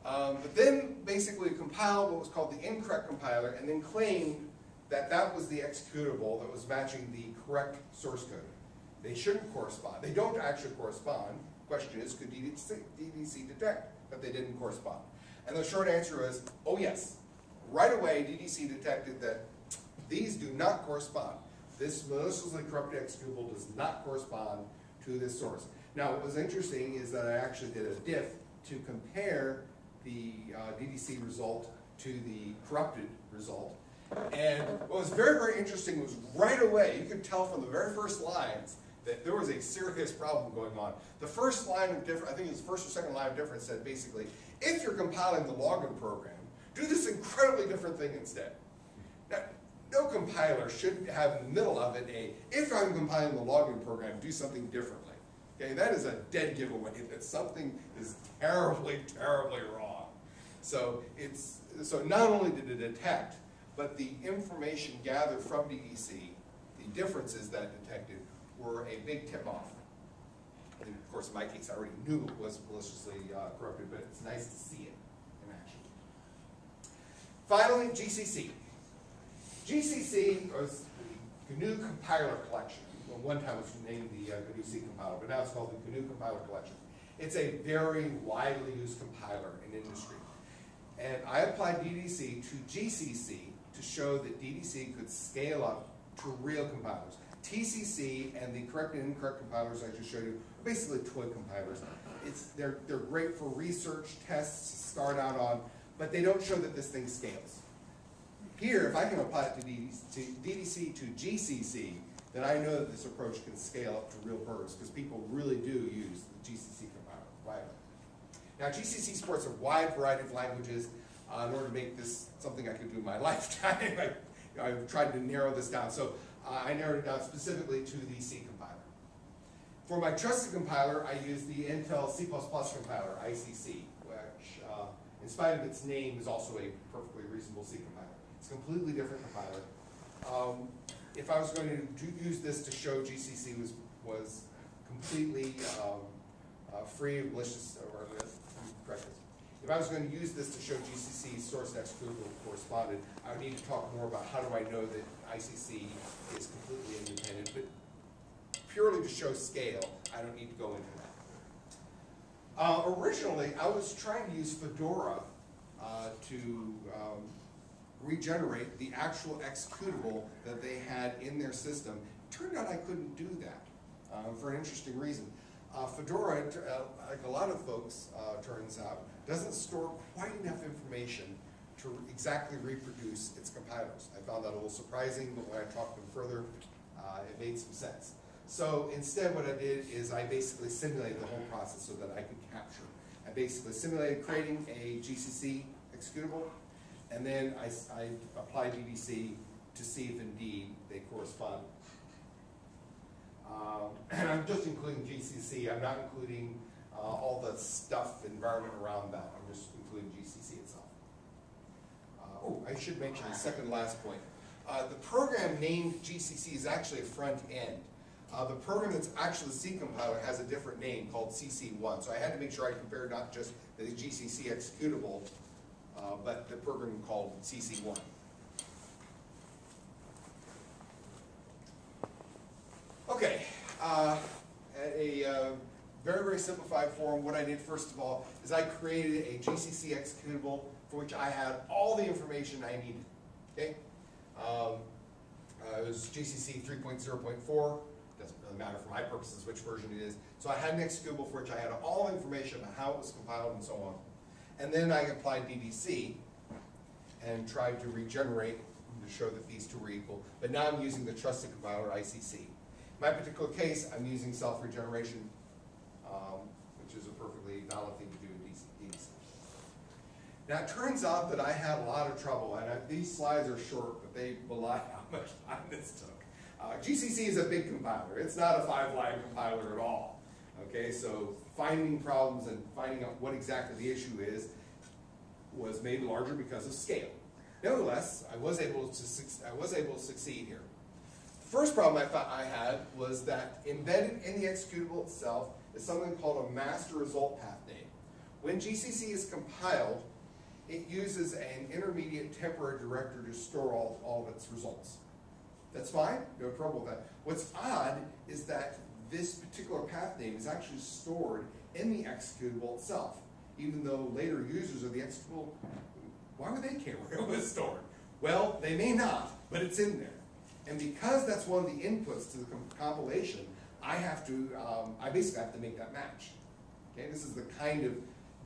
Um, but then basically compiled what was called the incorrect compiler and then claimed that that was the executable that was matching the correct source code. They shouldn't correspond. They don't actually correspond. Question is, could DDC, DDC detect that they didn't correspond? And the short answer is, oh yes. Right away, DDC detected that these do not correspond. This maliciously corrupted executable does not correspond to this source. Now, what was interesting is that I actually did a diff to compare the uh, DDC result to the corrupted result. And what was very, very interesting was right away, you could tell from the very first lines that there was a serious problem going on. The first line of difference, I think it was the first or second line of difference said basically, if you're compiling the login program, do this incredibly different thing instead. Now, no compiler should have in the middle of it a, if I'm compiling the login program, do something differently. Okay, that is a dead giveaway that something is terribly, terribly wrong. So it's, so not only did it detect, but the information gathered from DDC, the differences that detected were a big tip-off. And of course, in my case, I already knew it was maliciously uh, corrupted, but it's nice to see it in action. Finally, GCC. GCC was the GNU Compiler Collection. Well, one time it was named the uh, GNU C compiler, but now it's called the GNU Compiler Collection. It's a very widely used compiler in industry. And I applied DDC to GCC to show that DDC could scale up to real compilers. TCC and the correct and incorrect compilers I just showed you are basically toy compilers. It's, they're, they're great for research tests to start out on, but they don't show that this thing scales. Here, if I can apply it to DDC to, DDC to GCC, then I know that this approach can scale up to real birds, because people really do use the GCC compiler widely. Now, GCC supports a wide variety of languages. Uh, in order to make this something I could do in my lifetime, I, you know, I've tried to narrow this down. So uh, I narrowed it down specifically to the C compiler. For my trusted compiler, I use the Intel C++ compiler, ICC, which, uh, in spite of its name, is also a perfectly reasonable C compiler. It's a completely different compiler. Um, if I was going to do, use this to show GCC was, was completely um, uh, free of malicious, or correct. If I was going to use this to show GCC source and executable corresponded, I would need to talk more about how do I know that ICC is completely independent, but purely to show scale, I don't need to go into that. Uh, originally, I was trying to use Fedora uh, to um, regenerate the actual executable that they had in their system. Turned out I couldn't do that uh, for an interesting reason. Uh, Fedora, uh, like a lot of folks, uh, turns out, doesn't store quite enough information to exactly reproduce its compilers. I found that a little surprising, but when I talked them further, uh, it made some sense. So instead what I did is I basically simulated the whole process so that I could capture. I basically simulated creating a GCC executable, and then I, I applied DDC to see if indeed they correspond. Um, and I'm just including GCC, I'm not including uh, all the stuff, environment around that, I'm just including GCC itself. Uh, oh, I should mention the second last point. Uh, the program named GCC is actually a front end. Uh, the program that's actually the C compiler has a different name called CC1, so I had to make sure I compared not just the GCC executable, uh, but the program called CC1. Okay, uh, a very, very simplified form, what I did first of all is I created a GCC executable for which I had all the information I needed. Okay, um, uh, it was GCC 3.0.4. Doesn't really matter for my purposes which version it is. So I had an executable for which I had all the information about how it was compiled and so on. And then I applied DDC and tried to regenerate to show that these two were equal. But now I'm using the trusted compiler ICC. In my particular case, I'm using self-regeneration, um, which is a perfectly valid thing to do in. Now, it turns out that I had a lot of trouble, and I, these slides are short, but they belie how much time this took. Uh, GCC is a big compiler. It's not a five-line compiler at all. Okay, so finding problems and finding out what exactly the issue is was made larger because of scale. Nevertheless, I was able to I was able to succeed here. The First problem I I had was that embedded in the executable itself is something called a master result path name. When GCC is compiled, it uses an intermediate temporary director to store all, all of its results. That's fine, no trouble with that. What's odd is that this particular path name is actually stored in the executable itself, even though later users of the executable, why would they care where it was stored? Well, they may not, but it's in there. And because that's one of the inputs to the compilation, I have to, um, I basically have to make that match. Okay, this is the kind of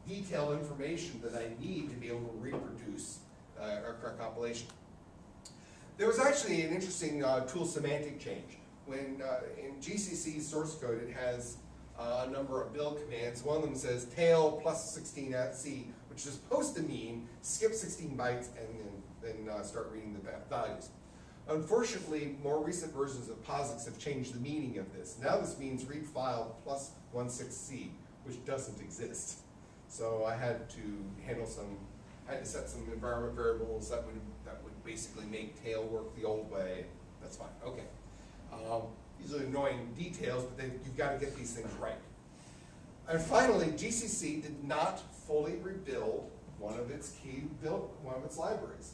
detailed information that I need to be able to reproduce uh, our correct compilation. There was actually an interesting uh, tool semantic change. When uh, in GCC source code, it has uh, a number of build commands. One of them says tail plus 16 at C, which is supposed to mean skip 16 bytes and then, then uh, start reading the values. Unfortunately, more recent versions of POSIX have changed the meaning of this. Now this means read file plus 16C, which doesn't exist. So I had to handle some, I had to set some environment variables that would, that would basically make tail work the old way. That's fine, okay. Um, these are annoying details, but you've got to get these things right. And finally, GCC did not fully rebuild one of its key built, one of its libraries.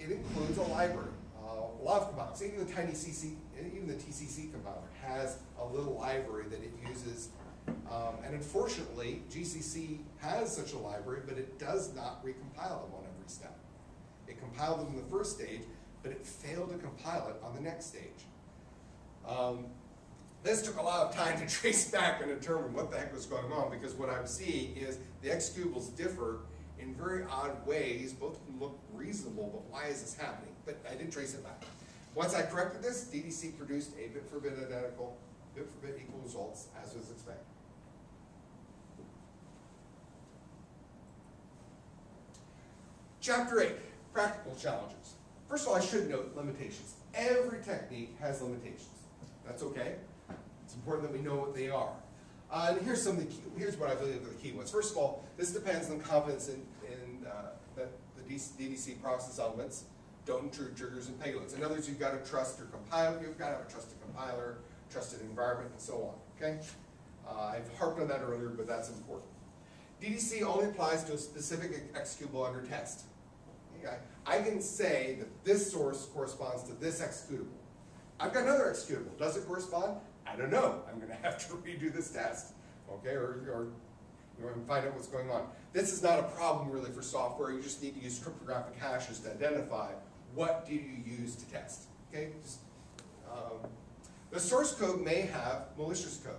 It includes a library. Uh, a lot of compilers, even the tiny CC, even the TCC compiler has a little library that it uses. Um, and unfortunately, GCC has such a library, but it does not recompile them on every step. It compiled them in the first stage, but it failed to compile it on the next stage. Um, this took a lot of time to trace back and determine what the heck was going on because what I'm seeing is the executables differ in very odd ways. Both look reasonable, but why is this happening? But I did trace it back. Once I corrected this, DDC produced a bit for bit identical, bit for bit equal results as was expected. Chapter 8, practical challenges. First of all, I should note limitations. Every technique has limitations. That's okay. It's important that we know what they are. Uh, and here's some of the key, here's what I believe are the key ones. First of all, this depends on confidence in, in uh, that the DDC process elements don't intrude triggers and payloads. In other words, you've got to trust your compiler, you've got to have a trusted compiler, trusted environment, and so on. Okay? Uh, I've harped on that earlier, but that's important. DDC only applies to a specific executable under test. Okay? I can say that this source corresponds to this executable. I've got another executable. Does it correspond? I don't know. I'm going to have to redo this test, okay, or, or find out what's going on. This is not a problem really for software. You just need to use cryptographic hashes to identify what do you use to test, okay? Just, um, the source code may have malicious code.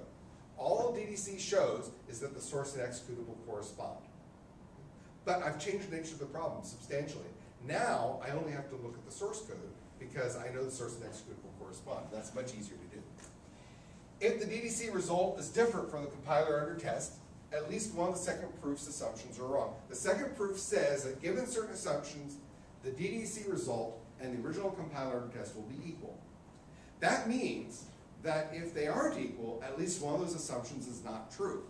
All DDC shows is that the source and executable correspond. But I've changed the nature of the problem substantially. Now, I only have to look at the source code because I know the source and executable correspond. That's much easier to do. If the DDC result is different from the compiler under test, at least one of the second proof's assumptions are wrong. The second proof says that given certain assumptions, the DDC result and the original compiler test will be equal. That means that if they aren't equal, at least one of those assumptions is not true.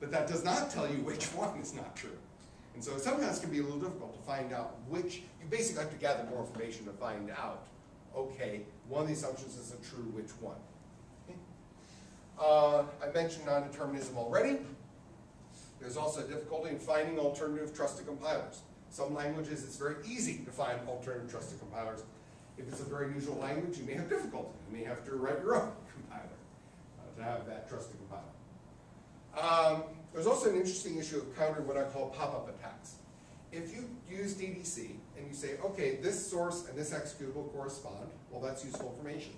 But that does not tell you which one is not true. And so sometimes it can be a little difficult to find out which, you basically have to gather more information to find out, okay, one of the assumptions isn't true, which one? Uh, I mentioned non-determinism already. There's also difficulty in finding alternative trusted compilers. Some languages, it's very easy to find alternative trusted compilers. If it's a very unusual language, you may have difficulty. You may have to write your own compiler uh, to have that trusted compiler. Um, there's also an interesting issue of countering what I call pop-up attacks. If you use DDC and you say, okay, this source and this executable correspond, well, that's useful information.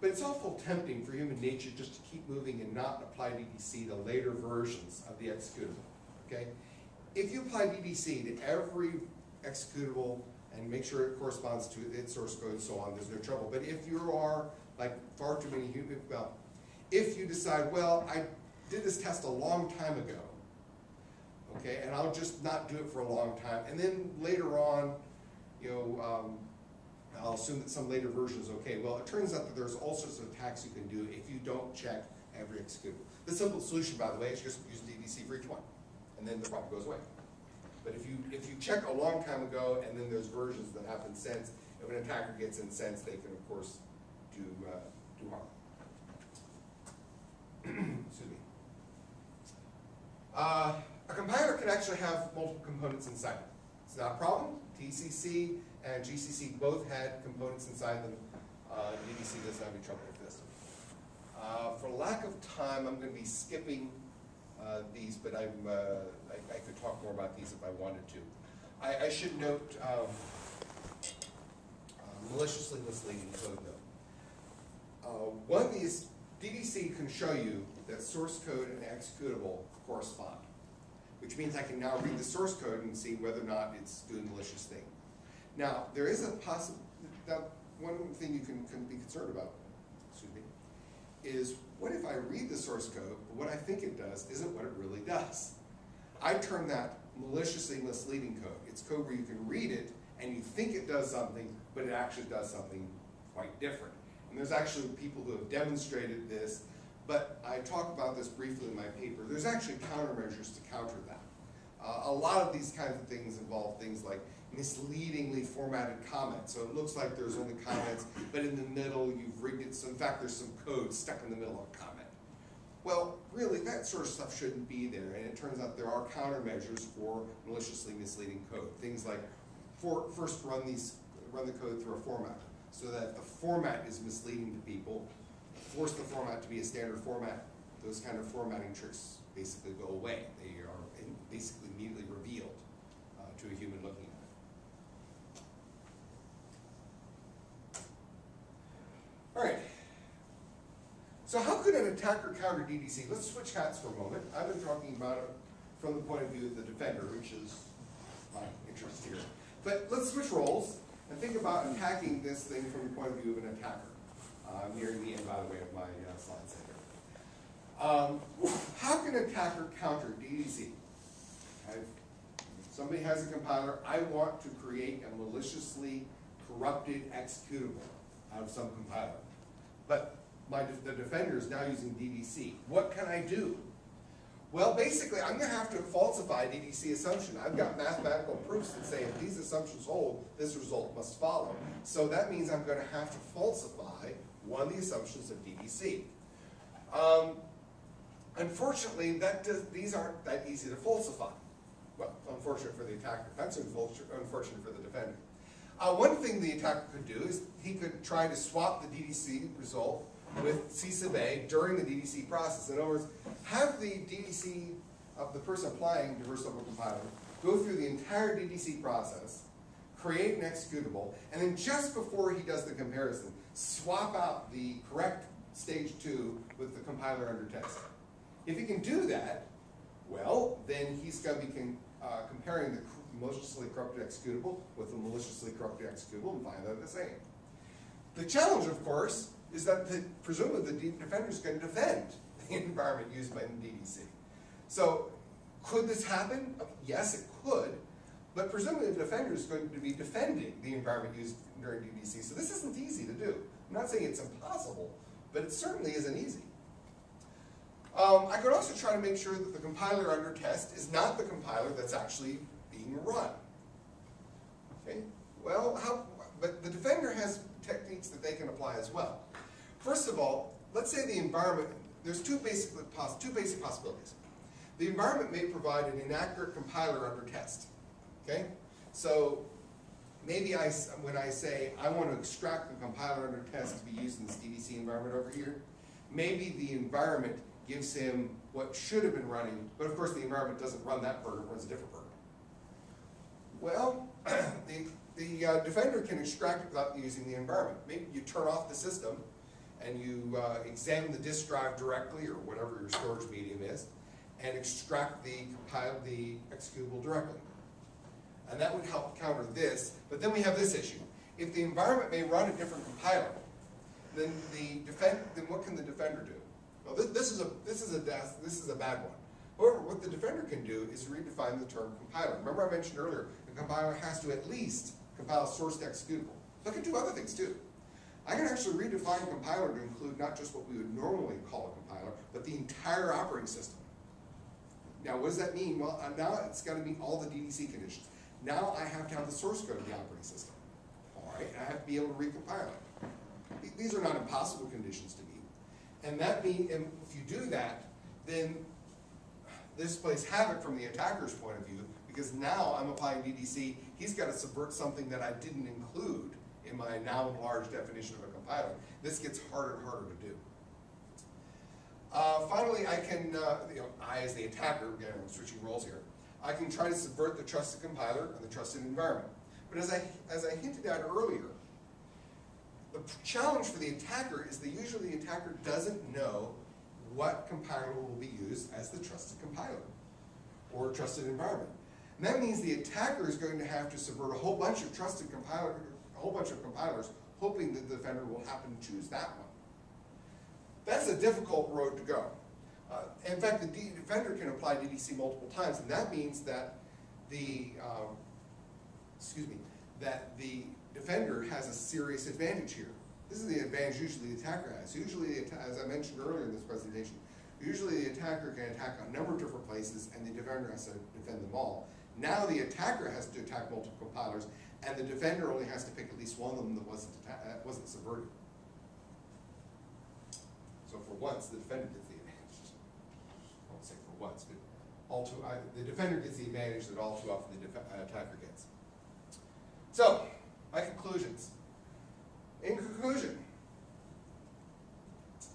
But it's awful tempting for human nature just to keep moving and not apply DDC to later versions of the executable, okay? If you apply DDC to every executable and make sure it corresponds to its source code and so on, there's no trouble. But if you are, like far too many human, well, if you decide, well, I did this test a long time ago, okay, and I'll just not do it for a long time, and then later on, you know, um, I'll assume that some later version is okay. Well, it turns out that there's all sorts of attacks you can do if you don't check every executable. The simple solution, by the way, is just use DDC for each one, and then the problem goes away. But if you if you check a long time ago, and then there's versions that happen since, if an attacker gets incensed, they can of course do uh, do harm. Excuse me. Uh, a compiler can actually have multiple components inside it. It's not a problem. TCC and GCC both had components inside them. Uh, DDC doesn't have any trouble with this. Uh, for lack of time, I'm going to be skipping uh, these, but I'm, uh, I, I could talk more about these if I wanted to. I, I should note um, uh, maliciously misleading code though. Uh, one of these, DDC can show you that source code and executable correspond, which means I can now read the source code and see whether or not it's doing malicious thing. Now, there is a possible, one thing you can, can be concerned about, excuse me, is what if I read the source code, but what I think it does isn't what it really does? I term that maliciously misleading code. It's code where you can read it and you think it does something, but it actually does something quite different. And there's actually people who have demonstrated this, but I talk about this briefly in my paper. There's actually countermeasures to counter that. Uh, a lot of these kinds of things involve things like misleadingly formatted comments. So it looks like there's only comments, but in the middle you've rigged it. So in fact, there's some code stuck in the middle of a comment. Well, really, that sort of stuff shouldn't be there, and it turns out there are countermeasures for maliciously misleading code. Things like, for, first run these, run the code through a format, so that the format is misleading to people. Force the format to be a standard format. Those kind of formatting tricks basically go away. They are basically immediately revealed uh, to a human looking at it. All right. So how could an attacker counter DDC? Let's switch hats for a moment. I've been talking about it from the point of view of the defender, which is my interest here. But let's switch roles and think about attacking this thing from the point of view of an attacker. Uh, I'm nearing the end, by the way, of my uh, slide set here. Um, how can an attacker counter DDC? I've- Somebody has a compiler, I want to create a maliciously corrupted executable out of some compiler. But my, the defender is now using DDC. What can I do? Well, basically, I'm gonna have to falsify DDC assumption. I've got mathematical proofs that say if these assumptions hold, this result must follow. So that means I'm gonna have to falsify one of the assumptions of DDC. Um, unfortunately, that does, these aren't that easy to falsify. Well, unfortunate for the attacker, that's unfortunate for the defender. Uh, one thing the attacker could do is he could try to swap the DDC result with C sub A during the DDC process. In other words, have the DDC of the person applying diverse double compiler go through the entire DDC process, create an executable, and then just before he does the comparison, swap out the correct stage two with the compiler under test. If he can do that, well, then he's going to be uh, comparing the maliciously corrupted executable with the maliciously corrupted executable and find they're the same. The challenge, of course, is that the, presumably the de- defender is going to defend the environment used by the DDC. So, could this happen? Yes, it could, but presumably the defender is going to be defending the environment used during DDC. So this isn't easy to do. I'm not saying it's impossible, but it certainly isn't easy. Um, I could also try to make sure that the compiler under test is not the compiler that's actually being run. Okay, well, how, but the defender has techniques that they can apply as well. First of all, let's say the environment, there's two basic, two basic possibilities. The environment may provide an inaccurate compiler under test, okay? So maybe I, when I say I want to extract the compiler under test to be used in this DDC environment over here, maybe the environment gives him what should have been running, but of course the environment doesn't run that program, it runs a different program. Well, the, the uh, defender can extract it without using the environment. Maybe you turn off the system and you uh, examine the disk drive directly or whatever your storage medium is and extract the compile the executable directly. And that would help counter this, but then we have this issue. If the environment may run a different compiler, then the defend, then what can the defender do? Well, this, this is a, this is a, this is a bad one. However, what the defender can do is redefine the term compiler. Remember I mentioned earlier, the compiler has to at least compile source to executable. But it can do other things too. I can actually redefine compiler to include not just what we would normally call a compiler, but the entire operating system. Now, what does that mean? Well, uh, now it's got to meet all the DDC conditions. Now I have to have the source code of the operating system. All right, and I have to be able to recompile it. These are not impossible conditions to meet. And that mean, and if you do that, then this plays havoc from the attacker's point of view, because now I'm applying DDC, he's got to subvert something that I didn't include in my now enlarged definition of a compiler. This gets harder and harder to do. Uh, finally, I can, uh, you know, I as the attacker, again, I'm switching roles here, I can try to subvert the trusted compiler and the trusted environment. But as I, as I hinted at earlier, the challenge for the attacker is that usually the attacker doesn't know what compiler will be used as the trusted compiler or trusted environment. And that means the attacker is going to have to subvert a whole bunch of trusted compiler, whole bunch of compilers, hoping that the defender will happen to choose that one. That's a difficult road to go. Uh, in fact, the defender can apply DDC multiple times, and that means that the, um, excuse me, that the defender has a serious advantage here. This is the advantage usually the attacker has. Usually, as I mentioned earlier in this presentation, Usually the attacker can attack a number of different places and the defender has to defend them all. Now the attacker has to attack multiple compilers and the defender only has to pick at least one of them that wasn't uh, wasn't subverted. So for once, the defender gets the advantage. I won't say for once, but all too, the defender gets the advantage that all too often the uh, attacker gets. So, my conclusions. In conclusion,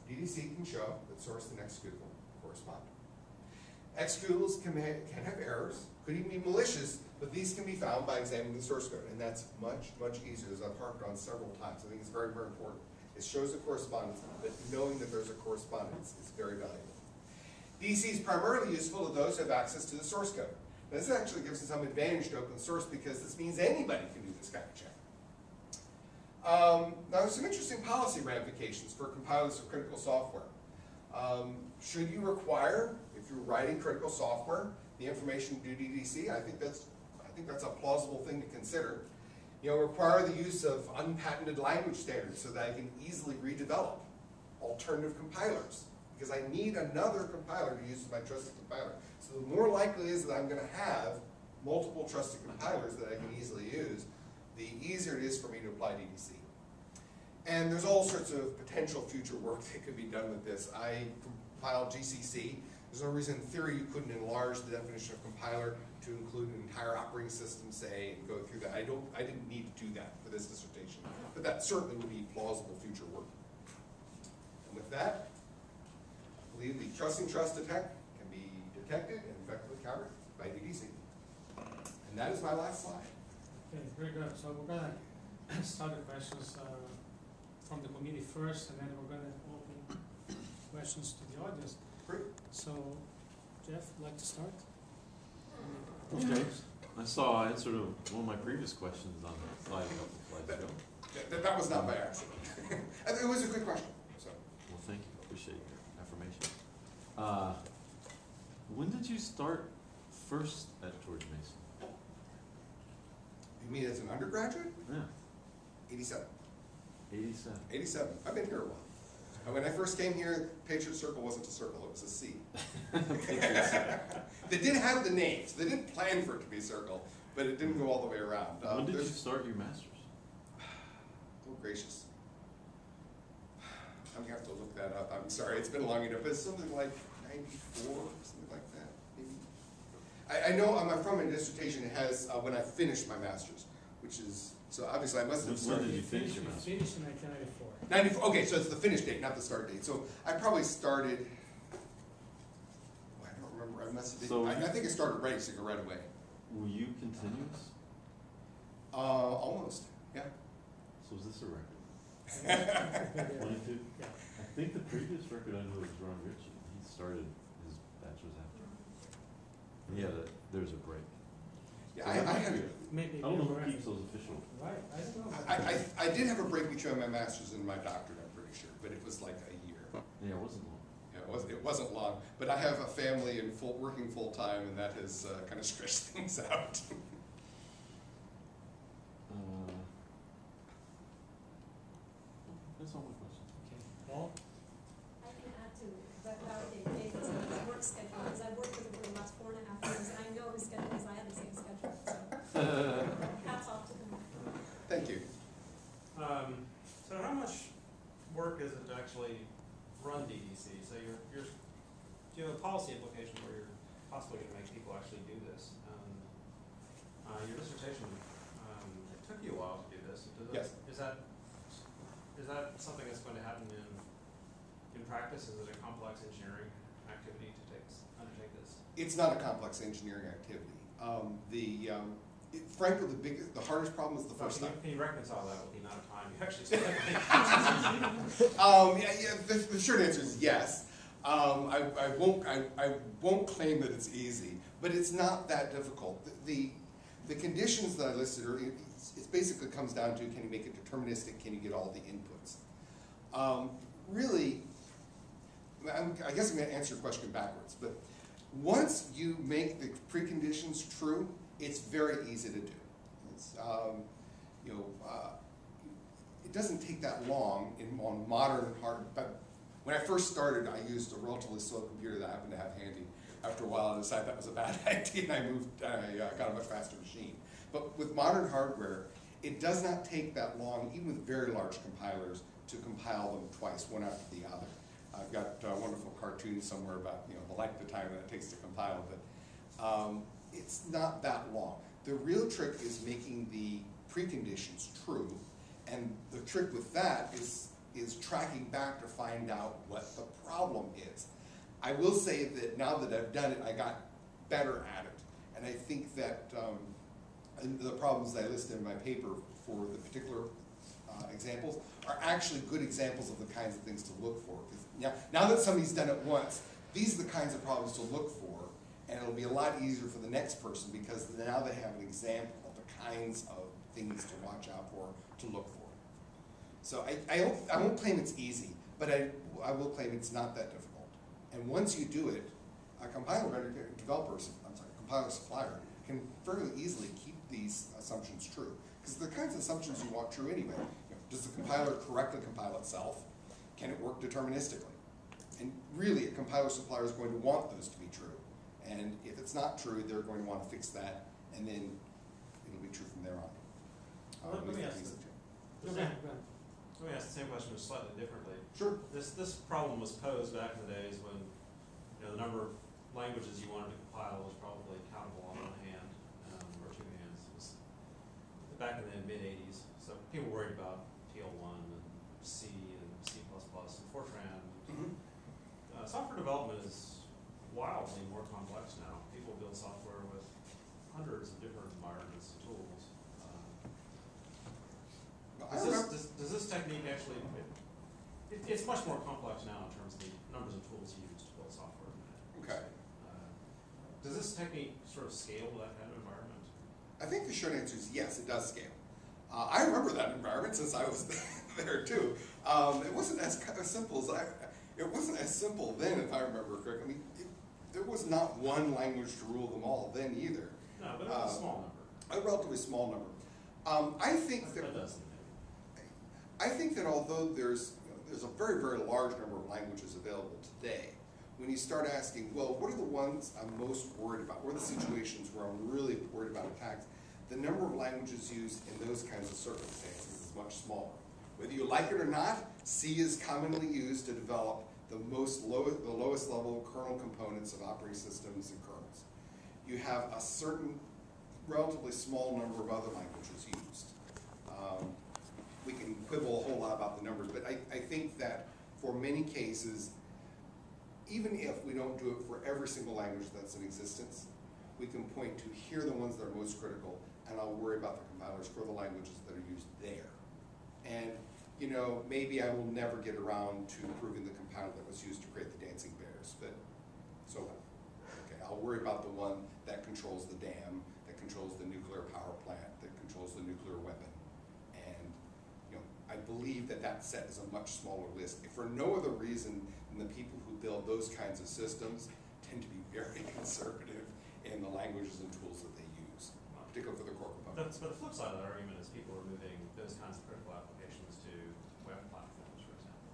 DDC can show that source and executable correspond. Executables can, can have errors, could even be malicious, but these can be found by examining the source code, and that's much, much easier, as I've harped on several times. I think it's very, very important. It shows a correspondence, but knowing that there's a correspondence is very valuable. DC is primarily useful to those who have access to the source code. Now, This actually gives us some advantage to open source because this means anybody can do this kind of check. Um, now, there's some interesting policy ramifications for compilers of critical software. Um, should you require, if you're writing critical software, the information due DDC? I think that's, I think that's a plausible thing to consider. You know, require the use of unpatented language standards so that I can easily redevelop alternative compilers because I need another compiler to use as my trusted compiler. So the more likely it is that I'm going to have multiple trusted compilers that I can easily use, the easier it is for me to apply DDC. And there's all sorts of potential future work that could be done with this. I compiled GCC. There's no reason in theory you couldn't enlarge the definition of compiler to include an entire operating system, say, and go through that. I don't, I didn't need to do that for this dissertation, but that certainly would be plausible future work. And with that, I believe the trusting trust attack can be detected and effectively countered by DDC. And that is my last slide.
Okay, very good. So we're gonna start the questions uh, from the committee first, and then we're gonna open questions to the audience.
Great.
So, Jeff, would like to start?
Okay. I saw I answered one of my previous questions on the slide a couple slides ago.
That, that- that was not by accident. It was a good question, so.
Well, thank you, appreciate your affirmation. Uh, when did you start first at George Mason?
You mean as an undergraduate?
Yeah,
Eighty-seven.
eighty-seven.
Eighty-seven. I've been here a while. And when I first came here, Patriot Circle wasn't a circle, it was a C. They did have the name, so they didn't plan for it to be a circle, but it didn't go all the way around. Uh,
When did you start your master's?
Oh gracious. I'm gonna have to look that up, I'm sorry, it's been long enough, it's something like ninety-four, something like that, maybe. I, I know I'm from a dissertation, it has, uh, when I finished my master's, which is, so obviously I must have
When
started.
did you finish your
You
master's?
finished in nineteen ninety-four.
Ninety-four, okay, so it's the finish date, not the start date, so I probably started, oh, I don't remember, I must have
So-
been, I, I think I started racing right away.
Were you continuous?
Uh, almost, yeah.
So is this a record? Twenty-two?
Yeah.
I think the previous record I knew was Ron Ritchie. He started his bachelor's after. And yeah, the- there's a break.
Yeah, I, I had,
Maybe.
I don't know who
right.
keeps those official.
Right, I don't know.
I, I, I did have a break between my master's and my doctorate, I'm pretty sure, but it was like a year.
Yeah, it wasn't long.
Yeah, It wasn't, it wasn't long, but I have a family and full, working full-time, and that has, uh, kind of stretched things out.
Uh, That's all my questions.
Okay, Paul?
I can add to that, validate David's work schedule, because I've worked with him for the last four and a half years, and I know his schedule, because I have the same schedule, so hats off to him.
Thank you.
Um, so how much work is it to actually run DDC? So you're, you're, do you have a policy implication where you're possibly gonna make people actually do this? Um, uh, your dissertation, um, it took you a while to do this. Does that-
Yes.
Is that, is that something that's going to happen in, in practice? Is it a complex engineering activity to take, undertake this?
It's not a complex engineering activity. Um, the, um, it- frankly, the biggest, the hardest problem is the
So
first
can
time.
you, can you reconcile that with the amount of time you actually spent?
Um, yeah, yeah, the, the short answer is yes. Um, I, I won't, I, I won't claim that it's easy, but it's not that difficult. The, the, the conditions that I listed are, it's, it basically comes down to, can you make it deterministic, can you get all the inputs? Um, really, I'm, I guess I'm gonna answer your question backwards, but once you make the preconditions true, it's very easy to do. It's, um, you know, uh, it doesn't take that long in, on modern hard, When I first started, I used a relatively slow computer that I happened to have handy. After a while, I decided that was a bad idea, and I moved, I uh, got a much faster machine. But with modern hardware, it does not take that long, even with very large compilers, to compile them twice, one after the other. I've got a wonderful cartoon somewhere about, you know, the length of time that it takes to compile, but um, it's not that long. The real trick is making the preconditions true, and the trick with that is, is tracking back to find out what the problem is. I will say that now that I've done it, I got better at it. And I think that um, the problems that I listed in my paper for the particular uh, examples are actually good examples of the kinds of things to look for. 'Cause Now, now that somebody's done it once, these are the kinds of problems to look for, and it'll be a lot easier for the next person because now they have an example of the kinds of things to watch out for, to look for. So I, I I won't claim it's easy, but I, I will claim it's not that difficult. And once you do it, a compiler developer, I'm sorry, compiler supplier can fairly easily keep these assumptions true. Because the kinds of assumptions you want true anyway. You know, Does the compiler correctly compile itself? Can it work deterministically? And really, a compiler supplier is going to want those to be true. And if it's not true, they're going to want to fix that, and then it'll be true from there on.
Well, let
Um,
me ask
things
this.
that-
Okay, go ahead.
Let me ask the same question just slightly differently.
Sure.
This, this problem was posed back in the days when, you know, the number of languages you wanted to compile was probably countable on one hand, um, or two hands. It was back in the mid eighties, so people worried about PL one and C and C and Fortran.
Mhm.
Uh, software development is wildly more complex now. People build software with hundreds of and tools. Um,
I
does this, does, does this technique actually, it, it's much more complex now in terms of the numbers of tools you use to build software.
Okay.
Uh, Does this technique sort of scale to that kind of environment?
I think the short answer is yes, it does scale. Uh, I remember that environment since I was there too. Um, it wasn't as, simple as I, it wasn't as simple then, if I remember correctly. I mean, it, there was not one language to rule them all then either.
No, but it was
Uh,
a small number.
A relatively small number. Um, I think that
maybe.
I think that although there's, there's a very, very large number of languages available today, when you start asking, well, what are the ones I'm most worried about? What are the situations where I'm really worried about attacks? The number of languages used in those kinds of circumstances is much smaller. Whether you like it or not, C is commonly used to develop the most low, the lowest level kernel components of operating systems and kernels. You have a certain relatively small number of other languages used. Um, we can quibble a whole lot about the numbers, but I, I think that for many cases, even if we don't do it for every single language that's in existence, we can point to here are the ones that are most critical, and I'll worry about the compilers for the languages that are used there. And, you know, maybe I will never get around to proving the compiler that was used to create the dancing bears, but so? Okay, I'll worry about the one that controls the dam, that controls the nuclear power plant, that controls the nuclear weapon. And, I believe that that set is a much smaller list. If for no other reason than the people who build those kinds of systems tend to be very conservative in the languages and tools that they use, particularly for the core
But,
components.
but the flip side of that argument is people are moving those kinds of critical applications to web platforms, for example.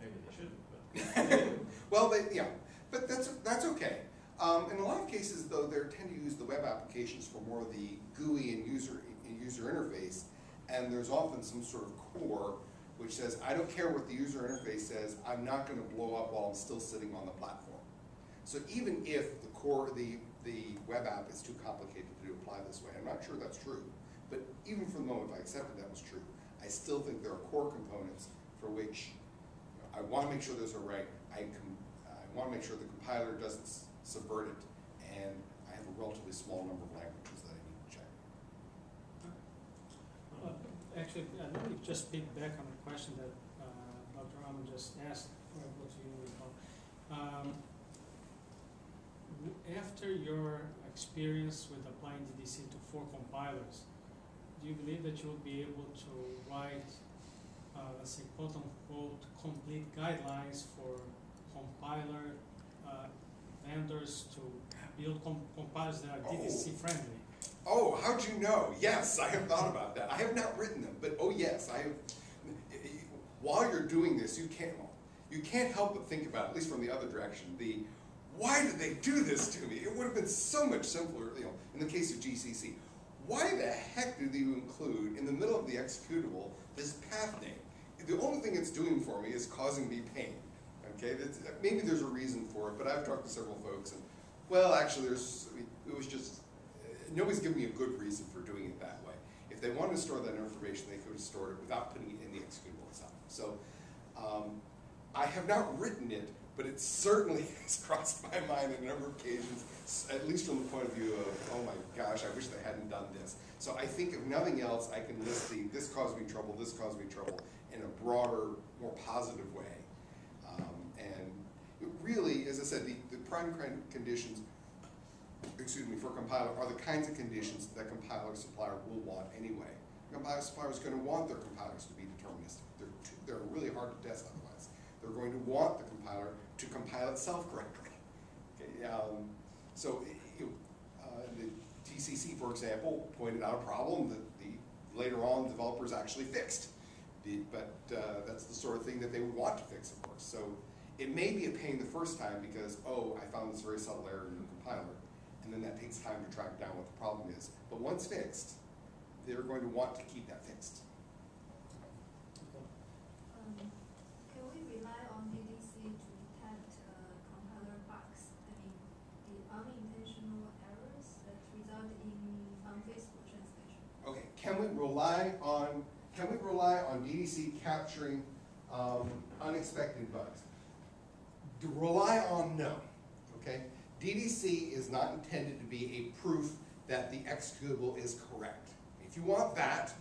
Maybe they shouldn't, but.
Well, they, yeah, but that's, that's okay. Um, in a lot of cases, though, they tend to use the web applications for more of the GUI and user, user interface, and there's often some sort of core which says, I don't care what the user interface says, I'm not gonna blow up while I'm still sitting on the platform. So even if the core, the, the web app is too complicated to apply this way, I'm not sure that's true, but even for the moment I accepted that was true, I still think there are core components for which you know, I wanna make sure those are right, I I wanna make sure the compiler doesn't subvert it, and I have a relatively small number of languages that I need to check.
Uh, Actually, uh, let me just piggyback on the question that uh, Dr. Ammann just asked, or what you. Um, After your experience with applying DDC to four compilers, do you believe that you will be able to write, uh, let's say, quote unquote, complete guidelines for compiler uh, vendors to build com- compilers that are
Oh.
DDC friendly?
Oh, how'd you know? Yes, I have thought about that. I have not written them, but oh yes, I have. While you're doing this, you can't. you can't help but think about, at least from the other direction, the, why did they do this to me? It would have been so much simpler, you know, in the case of GCC. Why the heck did you include, in the middle of the executable, this path name? The only thing it's doing for me is causing me pain, okay? Maybe there's a reason for it, but I've talked to several folks, and, well, actually, there's, it was just, nobody's given me a good reason for doing it that way. If they wanted to store that information, they could have stored it without putting it in the executable itself. So, um, I have not written it, but it certainly has crossed my mind on a number of occasions, at least from the point of view of, oh my gosh, I wish they hadn't done this. So I think if nothing else, I can list the, this caused me trouble, this caused me trouble, in a broader, more positive way. Um, and it really, as I said, the, the prime conditions, compiler are the kinds of conditions that compiler supplier will want anyway. Compiler supplier is gonna want their compilers to be deterministic. They're, too, they're really hard to test otherwise. They're going to want the compiler to compile itself correctly. Okay, um, so, you, uh, the TCC, for example, pointed out a problem that the, later on, developers actually fixed. The- But, uh, that's the sort of thing that they would want to fix, of course. So it may be a pain the first time because, oh, I found this very subtle error in your compiler. And then that takes time to track down what the problem is. But once fixed, they're going to want to keep that fixed.
Um, Can we rely on DDC to detect uh, compiler bugs? I mean, the unintentional errors that result in unfaithful translation?
Okay, can we rely on, can we rely on DDC capturing um, unexpected bugs? To rely on, no, okay? DDC is not intended to be a proof that the executable is correct. If you want that,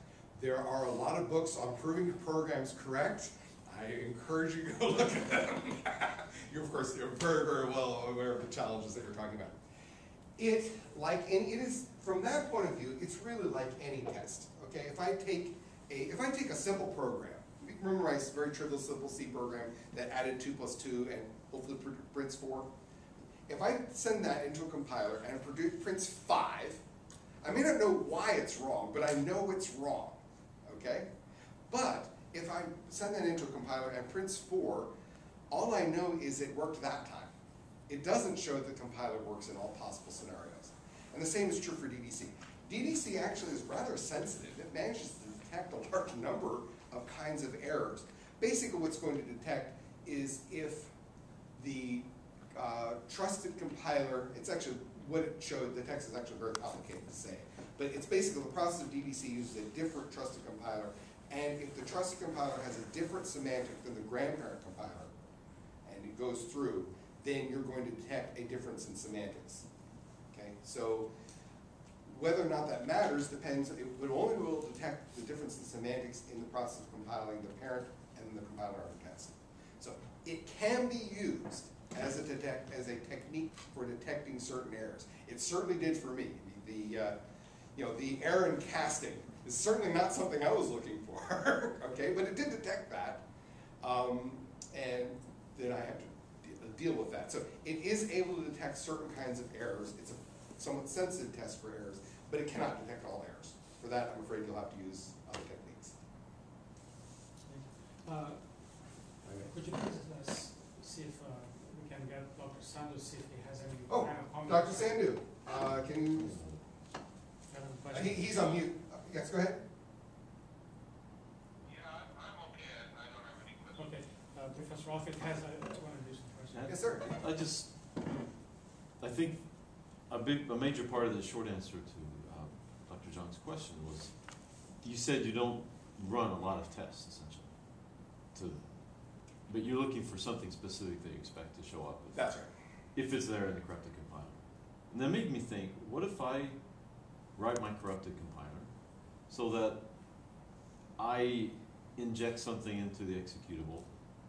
there are a lot of books on proving your program's correct. I encourage you to go look at them. You're, of course, you're very, very well aware of the challenges that you're talking about. It, like, and it is, from that point of view, it's really like any test, okay? If I take a, if I take a simple program, remember my very trivial simple C program that added two plus two and hopefully prints four? If I send that into a compiler and it prints five, I may not know why it's wrong, but I know it's wrong, okay? But if I send that into a compiler and prints four, all I know is it worked that time. It doesn't show that the compiler works in all possible scenarios. And the same is true for DDC. DDC actually is rather sensitive. It manages to detect a large number of kinds of errors. Basically, what's going to detect is if the uh, trusted compiler, it's actually, what it showed, the text is actually very complicated to say. But it's basically the process of DDC uses a different trusted compiler. And if the trusted compiler has a different semantic than the grandparent compiler, and it goes through, then you're going to detect a difference in semantics. Okay, so whether or not that matters depends, it would only to detect the difference in semantics in the process of compiling the parent and the compiler on the. So it can be used as a detect, as a technique for detecting certain errors. It certainly did for me. The, the, uh, you know, the error in casting is certainly not something I was looking for, okay, but it did detect that. Um, and then I have to de- deal with that. So it is able to detect certain kinds of errors. It's a somewhat sensitive test for errors, but it cannot detect all errors. For that, I'm afraid you'll have to use other techniques.
Uh, Could you please uh, s- see if uh, we can get Dr. Sandhu, see if he has any
Oh,
final comment?
Dr. Sandhu, uh, can you,
Have
uh,
questions?
he, he's on mute. Uh, Yes, go ahead.
Okay, uh, Professor Offutt has, I just want to do some questions.
Yes, sir.
I just, I think a big, a major part of the short answer to uh, Dr. John's question was, you said you don't run a lot of tests essentially. To, but you're looking for something specific that you expect to show up if,
That's right.
If it's there in the corrupted compiler. And that made me think, what if I write my corrupted compiler so that I inject something into the executable,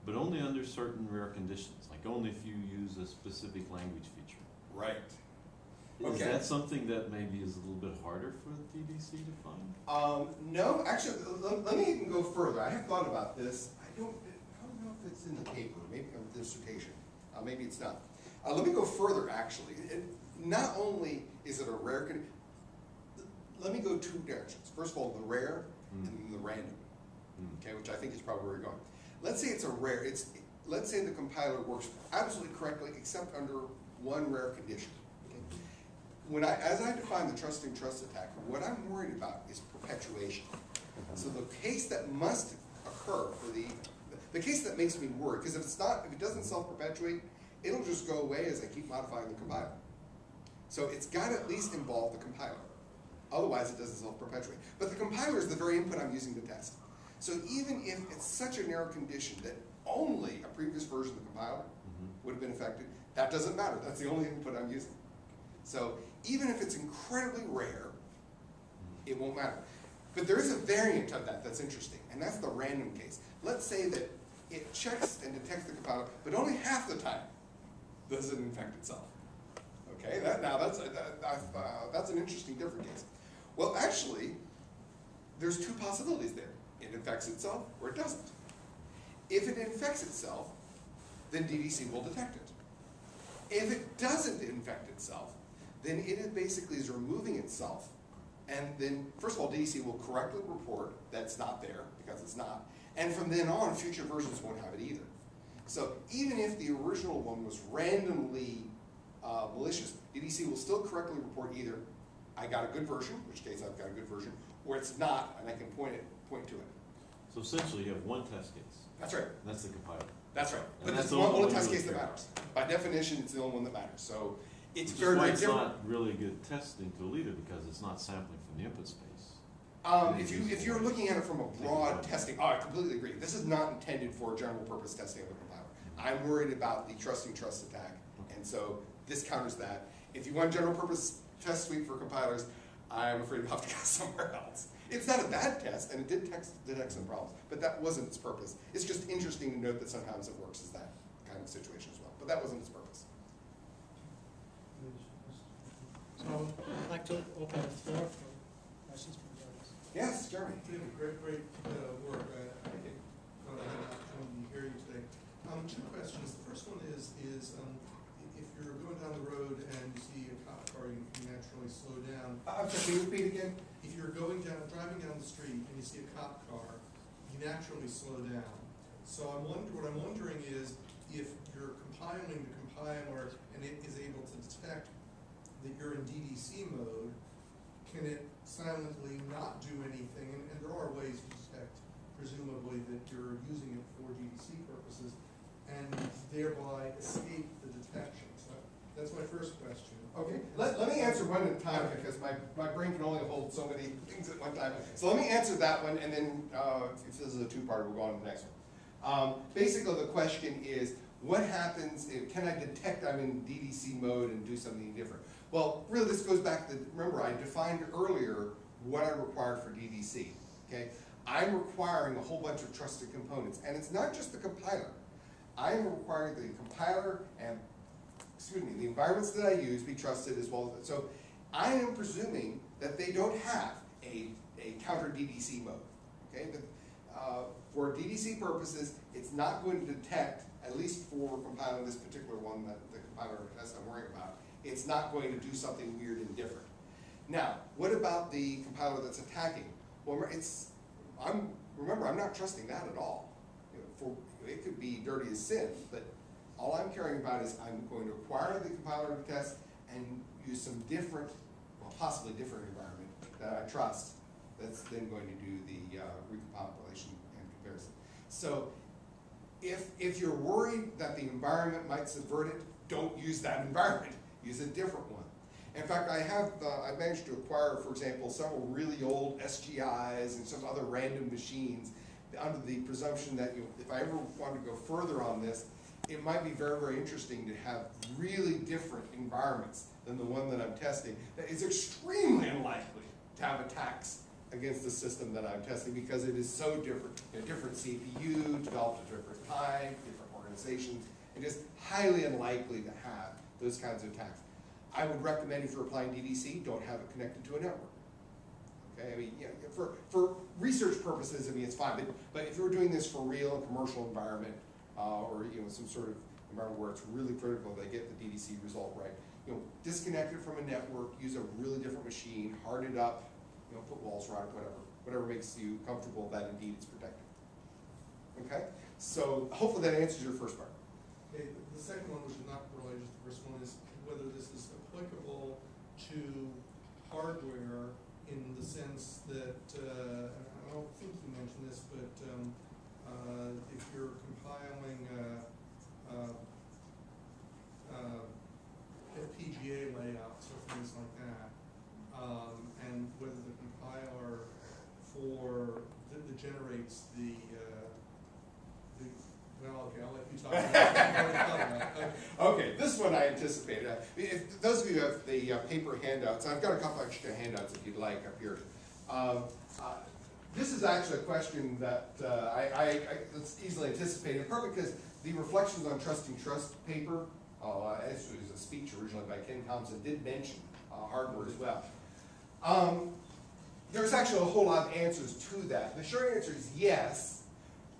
but only under certain rare conditions, like only if you use a specific language feature.
Right. Okay.
Is that something that maybe is a little bit harder for the DDC to find?
Um, no, actually, let, let me even go further. I have thought about this. I don't, I don't know if it's in the paper, maybe in the dissertation. Uh, maybe it's not. Uh, let me go further, actually. It, not only is it a rare, con- let me go two directions. First of all, the rare and then the random.
Hmm.
okay, which I think is probably where you're going. Let's say it's a rare, it's, let's say the compiler works absolutely correctly, except under one rare condition. okay? When I, as I define the trusting trust attack, what I'm worried about is perpetuation. So the case that must occur for the, the case that makes me worry, because if it's not, if it doesn't self-perpetuate, it'll just go away as I keep modifying the compiler. So it's gotta at least involve the compiler. Otherwise, it doesn't self-perpetuate. But the compiler is the very input I'm using to test. So even if it's such a narrow condition that only a previous version of the compiler
Mhm.
would have been affected, that doesn't matter. That's the only input I'm using. So even if it's incredibly rare, it won't matter. But there is a variant of that that's interesting, and that's the random case. Let's say that it checks and detects the compiler, but only half the time does it infect itself. Okay, that, now that's, that, uh, that's an interesting different case. Well, actually, there's two possibilities there. It infects itself or it doesn't. If it infects itself, then DDC will detect it. If it doesn't infect itself, then it basically is removing itself. And then, first of all, DDC will correctly report that it's not there, because it's not. And from then on, future versions won't have it either. So even if the original one was randomly uh, malicious, DDC will still correctly report either, I got a good version, in which case I've got a good version, or it's not, and I can point it, point to it.
So essentially, you have one test case,
That's right.
that's the compiler.
That's right.
And
But
that's the
one,
only
test
you
case that matters. By definition, it's the only one that matters. So it's
Which
very,
why
very
it's
different.
not really good testing tool either, because it's not sampling from the input space.
Um, if you, if you're looking at it from a broad testing, oh, I completely agree. This is not intended for general purpose testing of a. I'm worried about the trusting trust attack, and so this counters that. If you want general purpose test suite for compilers, I'm afraid you'll have to go somewhere else. It's not a bad test, and it did text, detect some problems, but that wasn't its purpose. It's just interesting to note that sometimes it works as that kind of situation as well, but that wasn't its purpose.
So I'd like to open the floor for questions from the audience.
Yes, Jeremy?
David, great, great uh, work. I I think it, uh, I had an opportunity to hear you today. Um, Two questions. The first one is, is um, if you're going down the road and you see a cop car, you can naturally slow down.
Uh, I'm sorry, can you repeat again?
If you're going down, driving down the street and you see a cop car, you naturally slow down. So I'm wonder, what I'm wondering is if you're compiling the compiler and it is able to detect that you're in DDC mode, can it silently not do anything? And, and there are ways to detect presumably that you're using it for DDC purposes and thereby escape the detection. So that's my first question.
Okay, let, let me answer one at a time, because my, my brain can only hold so many things at one time. So let me answer that one, and then, uh, if this is a two-part, we'll go on to the next one. Um, basically, the question is, what happens, if, can I detect I'm in DDC mode and do something different? Well, really, this goes back to, remember, I defined earlier what I required for DDC, okay? I'm requiring a whole bunch of trusted components, and it's not just the compiler. I am requiring the compiler and excuse me, the environments that I use be trusted as well. So I am presuming that they don't have a, a counter DDC mode, okay? But, uh, for DDC purposes, it's not going to detect, at least for compiling this particular one that the compiler has I'm worrying about, it's not going to do something weird and different. Now, what about the compiler that's attacking? Well, it's, I'm, remember, I'm not trusting that at all. It could be dirty as sin, but all I'm caring about is I'm going to acquire the compiler to test and use some different, well, possibly different environment that I trust that's then going to do the uh, recompilation and comparison. So if, if you're worried that the environment might subvert it, don't use that environment. Use a different one. In fact, I have, uh, I managed to acquire, for example, several really old SGIs and some other random machines under the presumption that you, if I ever wanted to go further on this, it might be very, very interesting to have really different environments than the one that I'm testing. That is extremely unlikely to have attacks against the system that I'm testing because it is so different. A different CPU, developed at different time, different organizations, and just highly unlikely to have those kinds of attacks. I would recommend if you're applying DDC, don't have it connected to a network. Okay, I mean, for, for research purposes, I mean, it's fine, but, but if you're doing this for real, commercial environment, uh, or, you know, some sort of environment where it's really critical they get the DDC result right, you know, disconnect it from a network, use a really different machine, harden it up, you know, put walls around it, whatever, whatever makes you comfortable that indeed it's protected. Okay, So hopefully that answers your first part.
Okay, the second one, which is not related to the first one, is whether this is applicable to hardware in the sense that, uh, and I don't think you mentioned this, but, um, uh, if you're compiling, uh, uh, uh, FPGA layouts or things like that, um, and whether the compiler for, that, that generates the, uh, the, well, okay, I'll let you talk about it. I've already thought about it. Okay.
Okay, I anticipated. Uh, If, those of you who have the uh, paper handouts, I've got a couple extra handouts if you'd like up here. Um, uh, This is actually a question that uh, I, I, I- that's easily anticipated, partly because the Reflections on Trusting Trust paper, uh, this was a speech originally by Ken Thompson, did mention uh, hardware as well. Um, There's actually a whole lot of answers to that. The short answer is yes,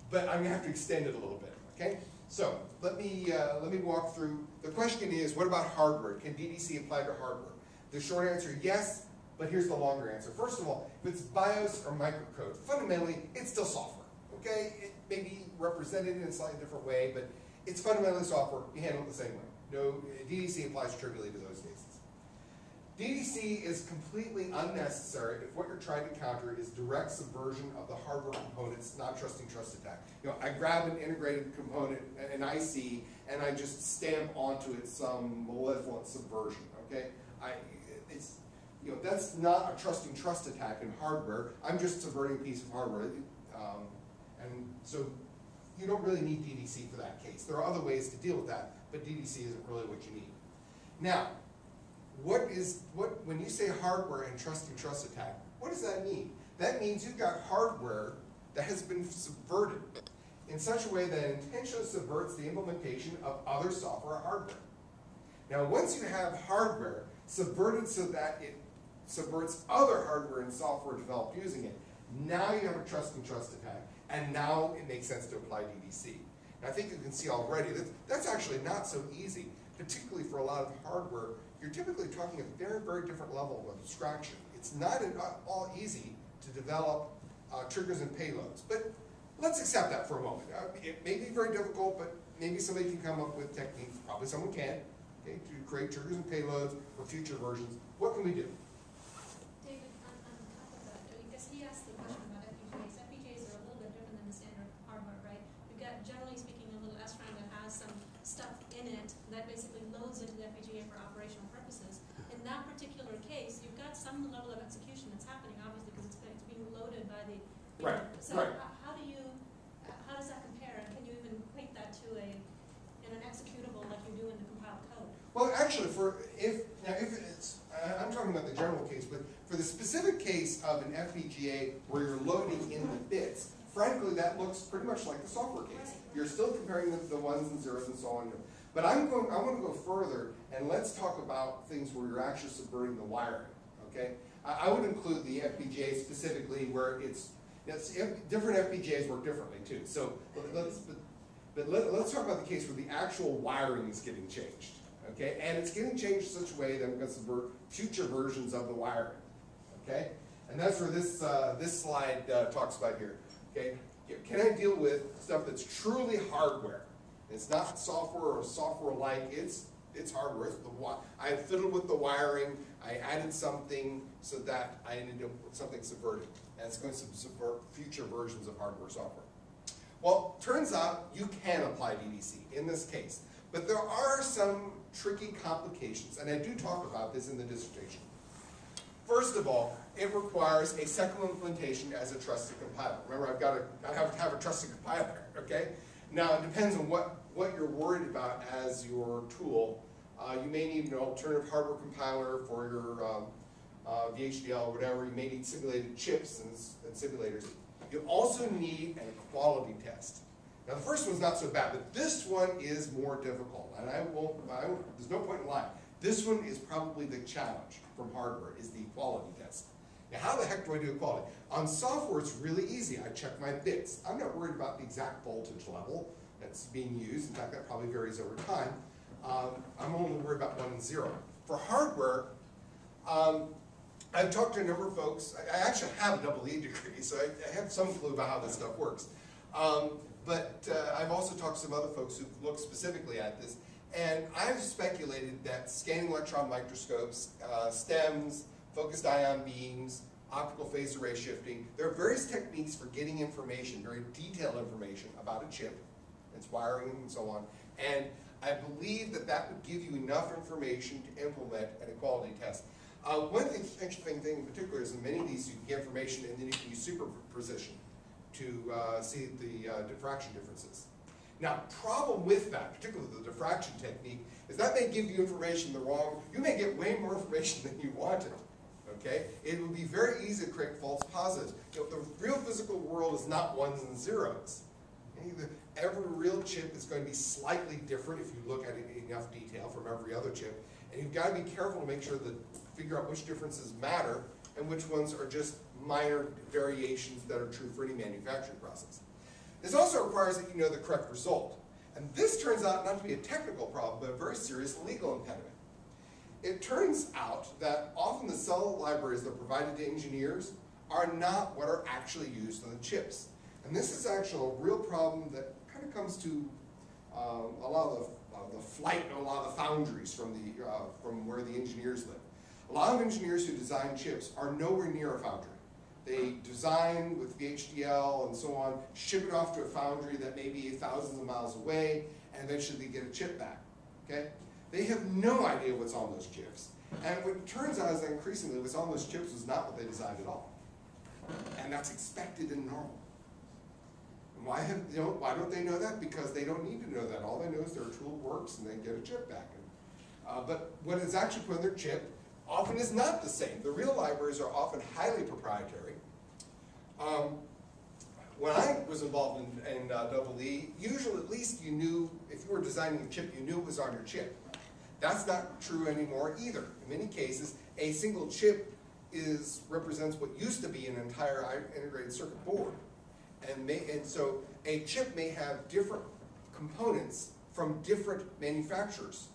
but I'm gonna have to extend it a little bit, okay? So, let me, uh, let me walk through, the question is, what about hardware? Can DDC apply to hardware? The short answer, yes, but here's the longer answer. First of all, if it's BIOS or microcode, fundamentally, it's still software, okay? It may be represented in a slightly different way, but it's fundamentally software, you handle it the same way. No, DDC applies trivially to those. DDC is completely unnecessary if what you're trying to counter is direct subversion of the hardware components, not trusting trust attack. You know, I grab an integrated component, an IC, and I just stamp onto it some malevolent subversion, okay? I, it's, you know, that's not a trusting trust attack in hardware. I'm just subverting a piece of hardware. Um, and so you don't really need DDC for that case. There are other ways to deal with that, but DDC isn't really what you need. Now, what is, what, when you say hardware and trusting trust attack, what does that mean? That means you've got hardware that has been subverted in such a way that it intentionally subverts the implementation of other software or hardware. Now, once you have hardware subverted so that it subverts other hardware and software developed using it, now you have a trusting trust attack, and now it makes sense to apply DDC. I think you can see already that that's actually not so easy, particularly for a lot of hardware. You're typically talking a very, very different level of abstraction. It's not at all easy to develop uh, triggers and payloads, but let's accept that for a moment. Uh, it may be very difficult, but maybe somebody can come up with techniques, probably someone can, okay, to create triggers and payloads for future versions. What can we do?
David, on, on top of that, I guess he asked the question about FPGAs. FPGAs are a little bit different than the standard hardware, right? You've got, generally speaking, a little SRAM that has some stuff in it that basically loads into the FPGA for operational purposes. In that particular case, you've got some level of execution that's happening, obviously, because it's, been- it's being loaded by the. you know,
Right,
So
right.
how, how do you, uh, how does that compare? And can you even equate that to a, in an executable like you do in the compiled code?
Well, actually, for if now if it's I- I'm talking about the general case, but for the specific case of an FPGA where you're loading in the bits, frankly, that looks pretty much like the software case. You're still comparing the, the ones and zeros and so on. But I'm going. I want to go further and let's talk about things where you're actually subverting the wiring. Okay, I, I would include the FPGA specifically where it's. It's, different FPGAs work differently too. So let- let's. But, but let, let's talk about the case where the actual wiring is getting changed, okay? And it's getting changed in such a way that we're going to subvert future versions of the wiring, okay? And that's where this, uh, this slide uh, talks about here, okay? Can I deal with stuff that's truly hardware? It's not software or software-like, it's, it's hardware. It's I fiddled with the wiring, I added something so that I ended up with something subverted. And it's going to subvert future versions of hardware software. Well, turns out you can apply DDC in this case, but there are some tricky complications, and I do talk about this in the dissertation. First of all, it requires a second implementation as a trusted compiler. Remember, I've got to, I have to have a trusted compiler, okay? Now, it depends on what, what you're worried about as your tool. Uh, you may need an alternative hardware compiler for your um, uh, VHDL or whatever. You may need simulated chips and, and simulators. You also need a quality test. Now, the first one's not so bad, but this one is more difficult, and I won't, I won't, there's no point in lying. This one is probably the challenge from hardware, is the equality test. Now, how the heck do I do quality? On software, it's really easy. I check my bits. I'm not worried about the exact voltage level that's being used. In fact, that probably varies over time. Um, I'm only worried about one and zero. For hardware, um, I've talked to a number of folks. I, I actually have a double E degree, so I, I have some clue about how this stuff works. Um, But uh, I've also talked to some other folks who've looked specifically at this, and I've speculated that scanning electron microscopes, uh, STEMs, focused ion beams, optical phase array shifting, there are various techniques for getting information, very detailed information about a chip, its wiring and so on. And I believe that that would give you enough information to implement an equality test. Uh, one interesting thing in particular is in many of these you can get information and then you can use superposition to uh, see the uh, diffraction differences. Now, problem with that, particularly the diffraction technique, is that may give you information the wrong, you may get way more information than you wanted, okay? It would be very easy to create false positives. You know, the real physical world is not ones and zeros. Every real chip is going to be slightly different if you look at it in enough detail from every other chip. And you've got to be careful to make sure that, figure out which differences matter and which ones are just minor variations that are true for any manufacturing process. This also requires that you know the correct result. And this turns out not to be a technical problem, but a very serious legal impediment. It turns out that often the cell libraries that are provided to engineers are not what are actually used on the chips. And this is actually a real problem that kind of comes to um, a lot of the, uh, the flight of a lot of the foundries from, the, uh, from where the engineers live. A lot of engineers who design chips are nowhere near a foundry. They design with VHDL and so on, ship it off to a foundry that may be thousands of miles away, and eventually they get a chip back. Okay? They have no idea what's on those chips. And what turns out is that increasingly what's on those chips is not what they designed at all. And that's expected and normal. And why have, you know, why don't they know that? Because they don't need to know that. All they know is their tool works and they get a chip back. Uh, but what is actually put in their chip often is not the same. The real libraries are often highly proprietary. Um, when I was involved in, in uh, Double E, usually at least you knew, if you were designing a chip, you knew it was on your chip. That's not true anymore either. In many cases, a single chip is, represents what used to be an entire integrated circuit board. And may, and so a chip may have different components from different manufacturers.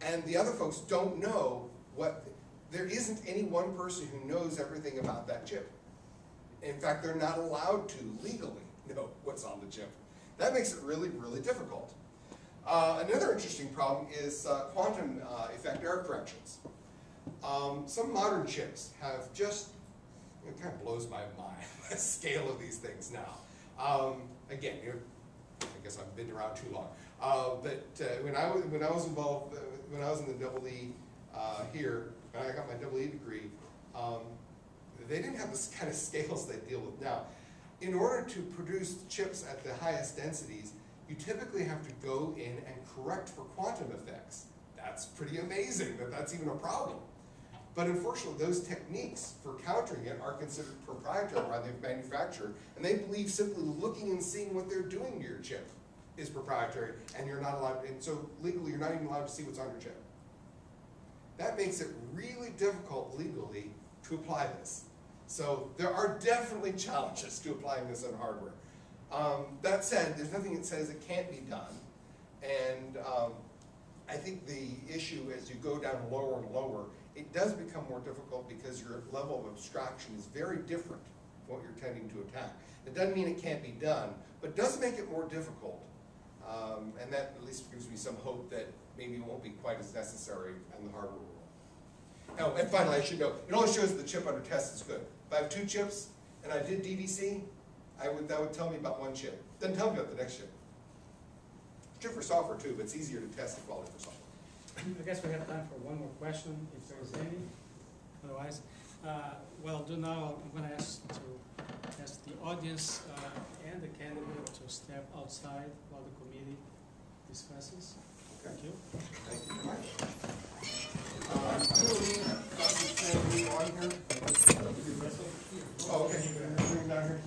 And the other folks don't know what, there isn't any one person who knows everything about that chip. In fact, they're not allowed to legally know what's on the chip. That makes it really, really difficult. Uh, another interesting problem is uh, quantum uh, effect error corrections. Um, some modern chips have just, it kind of blows my mind, the scale of these things now. Um, again, you I guess I've been around too long. Uh, but uh, when, I was, when I was involved, uh, when I was in the double E here, when I got my double E degree, um, they didn't have the kind of scales they deal with now. In order to produce chips at the highest densities, you typically have to go in and correct for quantum effects. That's pretty amazing that that's even a problem. But unfortunately, those techniques for countering it are considered proprietary by the manufacturer, and they believe simply looking and seeing what they're doing to your chip is proprietary, and you're not allowed, and so legally, you're not even allowed to see what's on your chip. That makes it really difficult legally to apply this. So there are definitely challenges to applying this on hardware. Um, that said, there's nothing that says it can't be done. And um, I think the issue as you go down lower and lower, it does become more difficult because your level of abstraction is very different from what you're tending to attack. It doesn't mean it can't be done, but does make it more difficult. Um, and that at least gives me some hope that maybe it won't be quite as necessary in the hardware world. Oh, and finally, I should know, it only shows the chip under test is good. If I have two chips and I did DDC, I would, that would tell me about one chip. Doesn't tell me about the next chip. It's true for software too, but it's easier to test the equality for software.
I guess we have time for one more question, if there is any. Otherwise, uh, I'll do now, I'm gonna ask to, ask the audience uh, and the candidate to step outside while the committee discusses. Thank you.
Thank you very much. Uh, I'm gonna leave Dr. Stanley on here. Oh, okay. Bring him down here.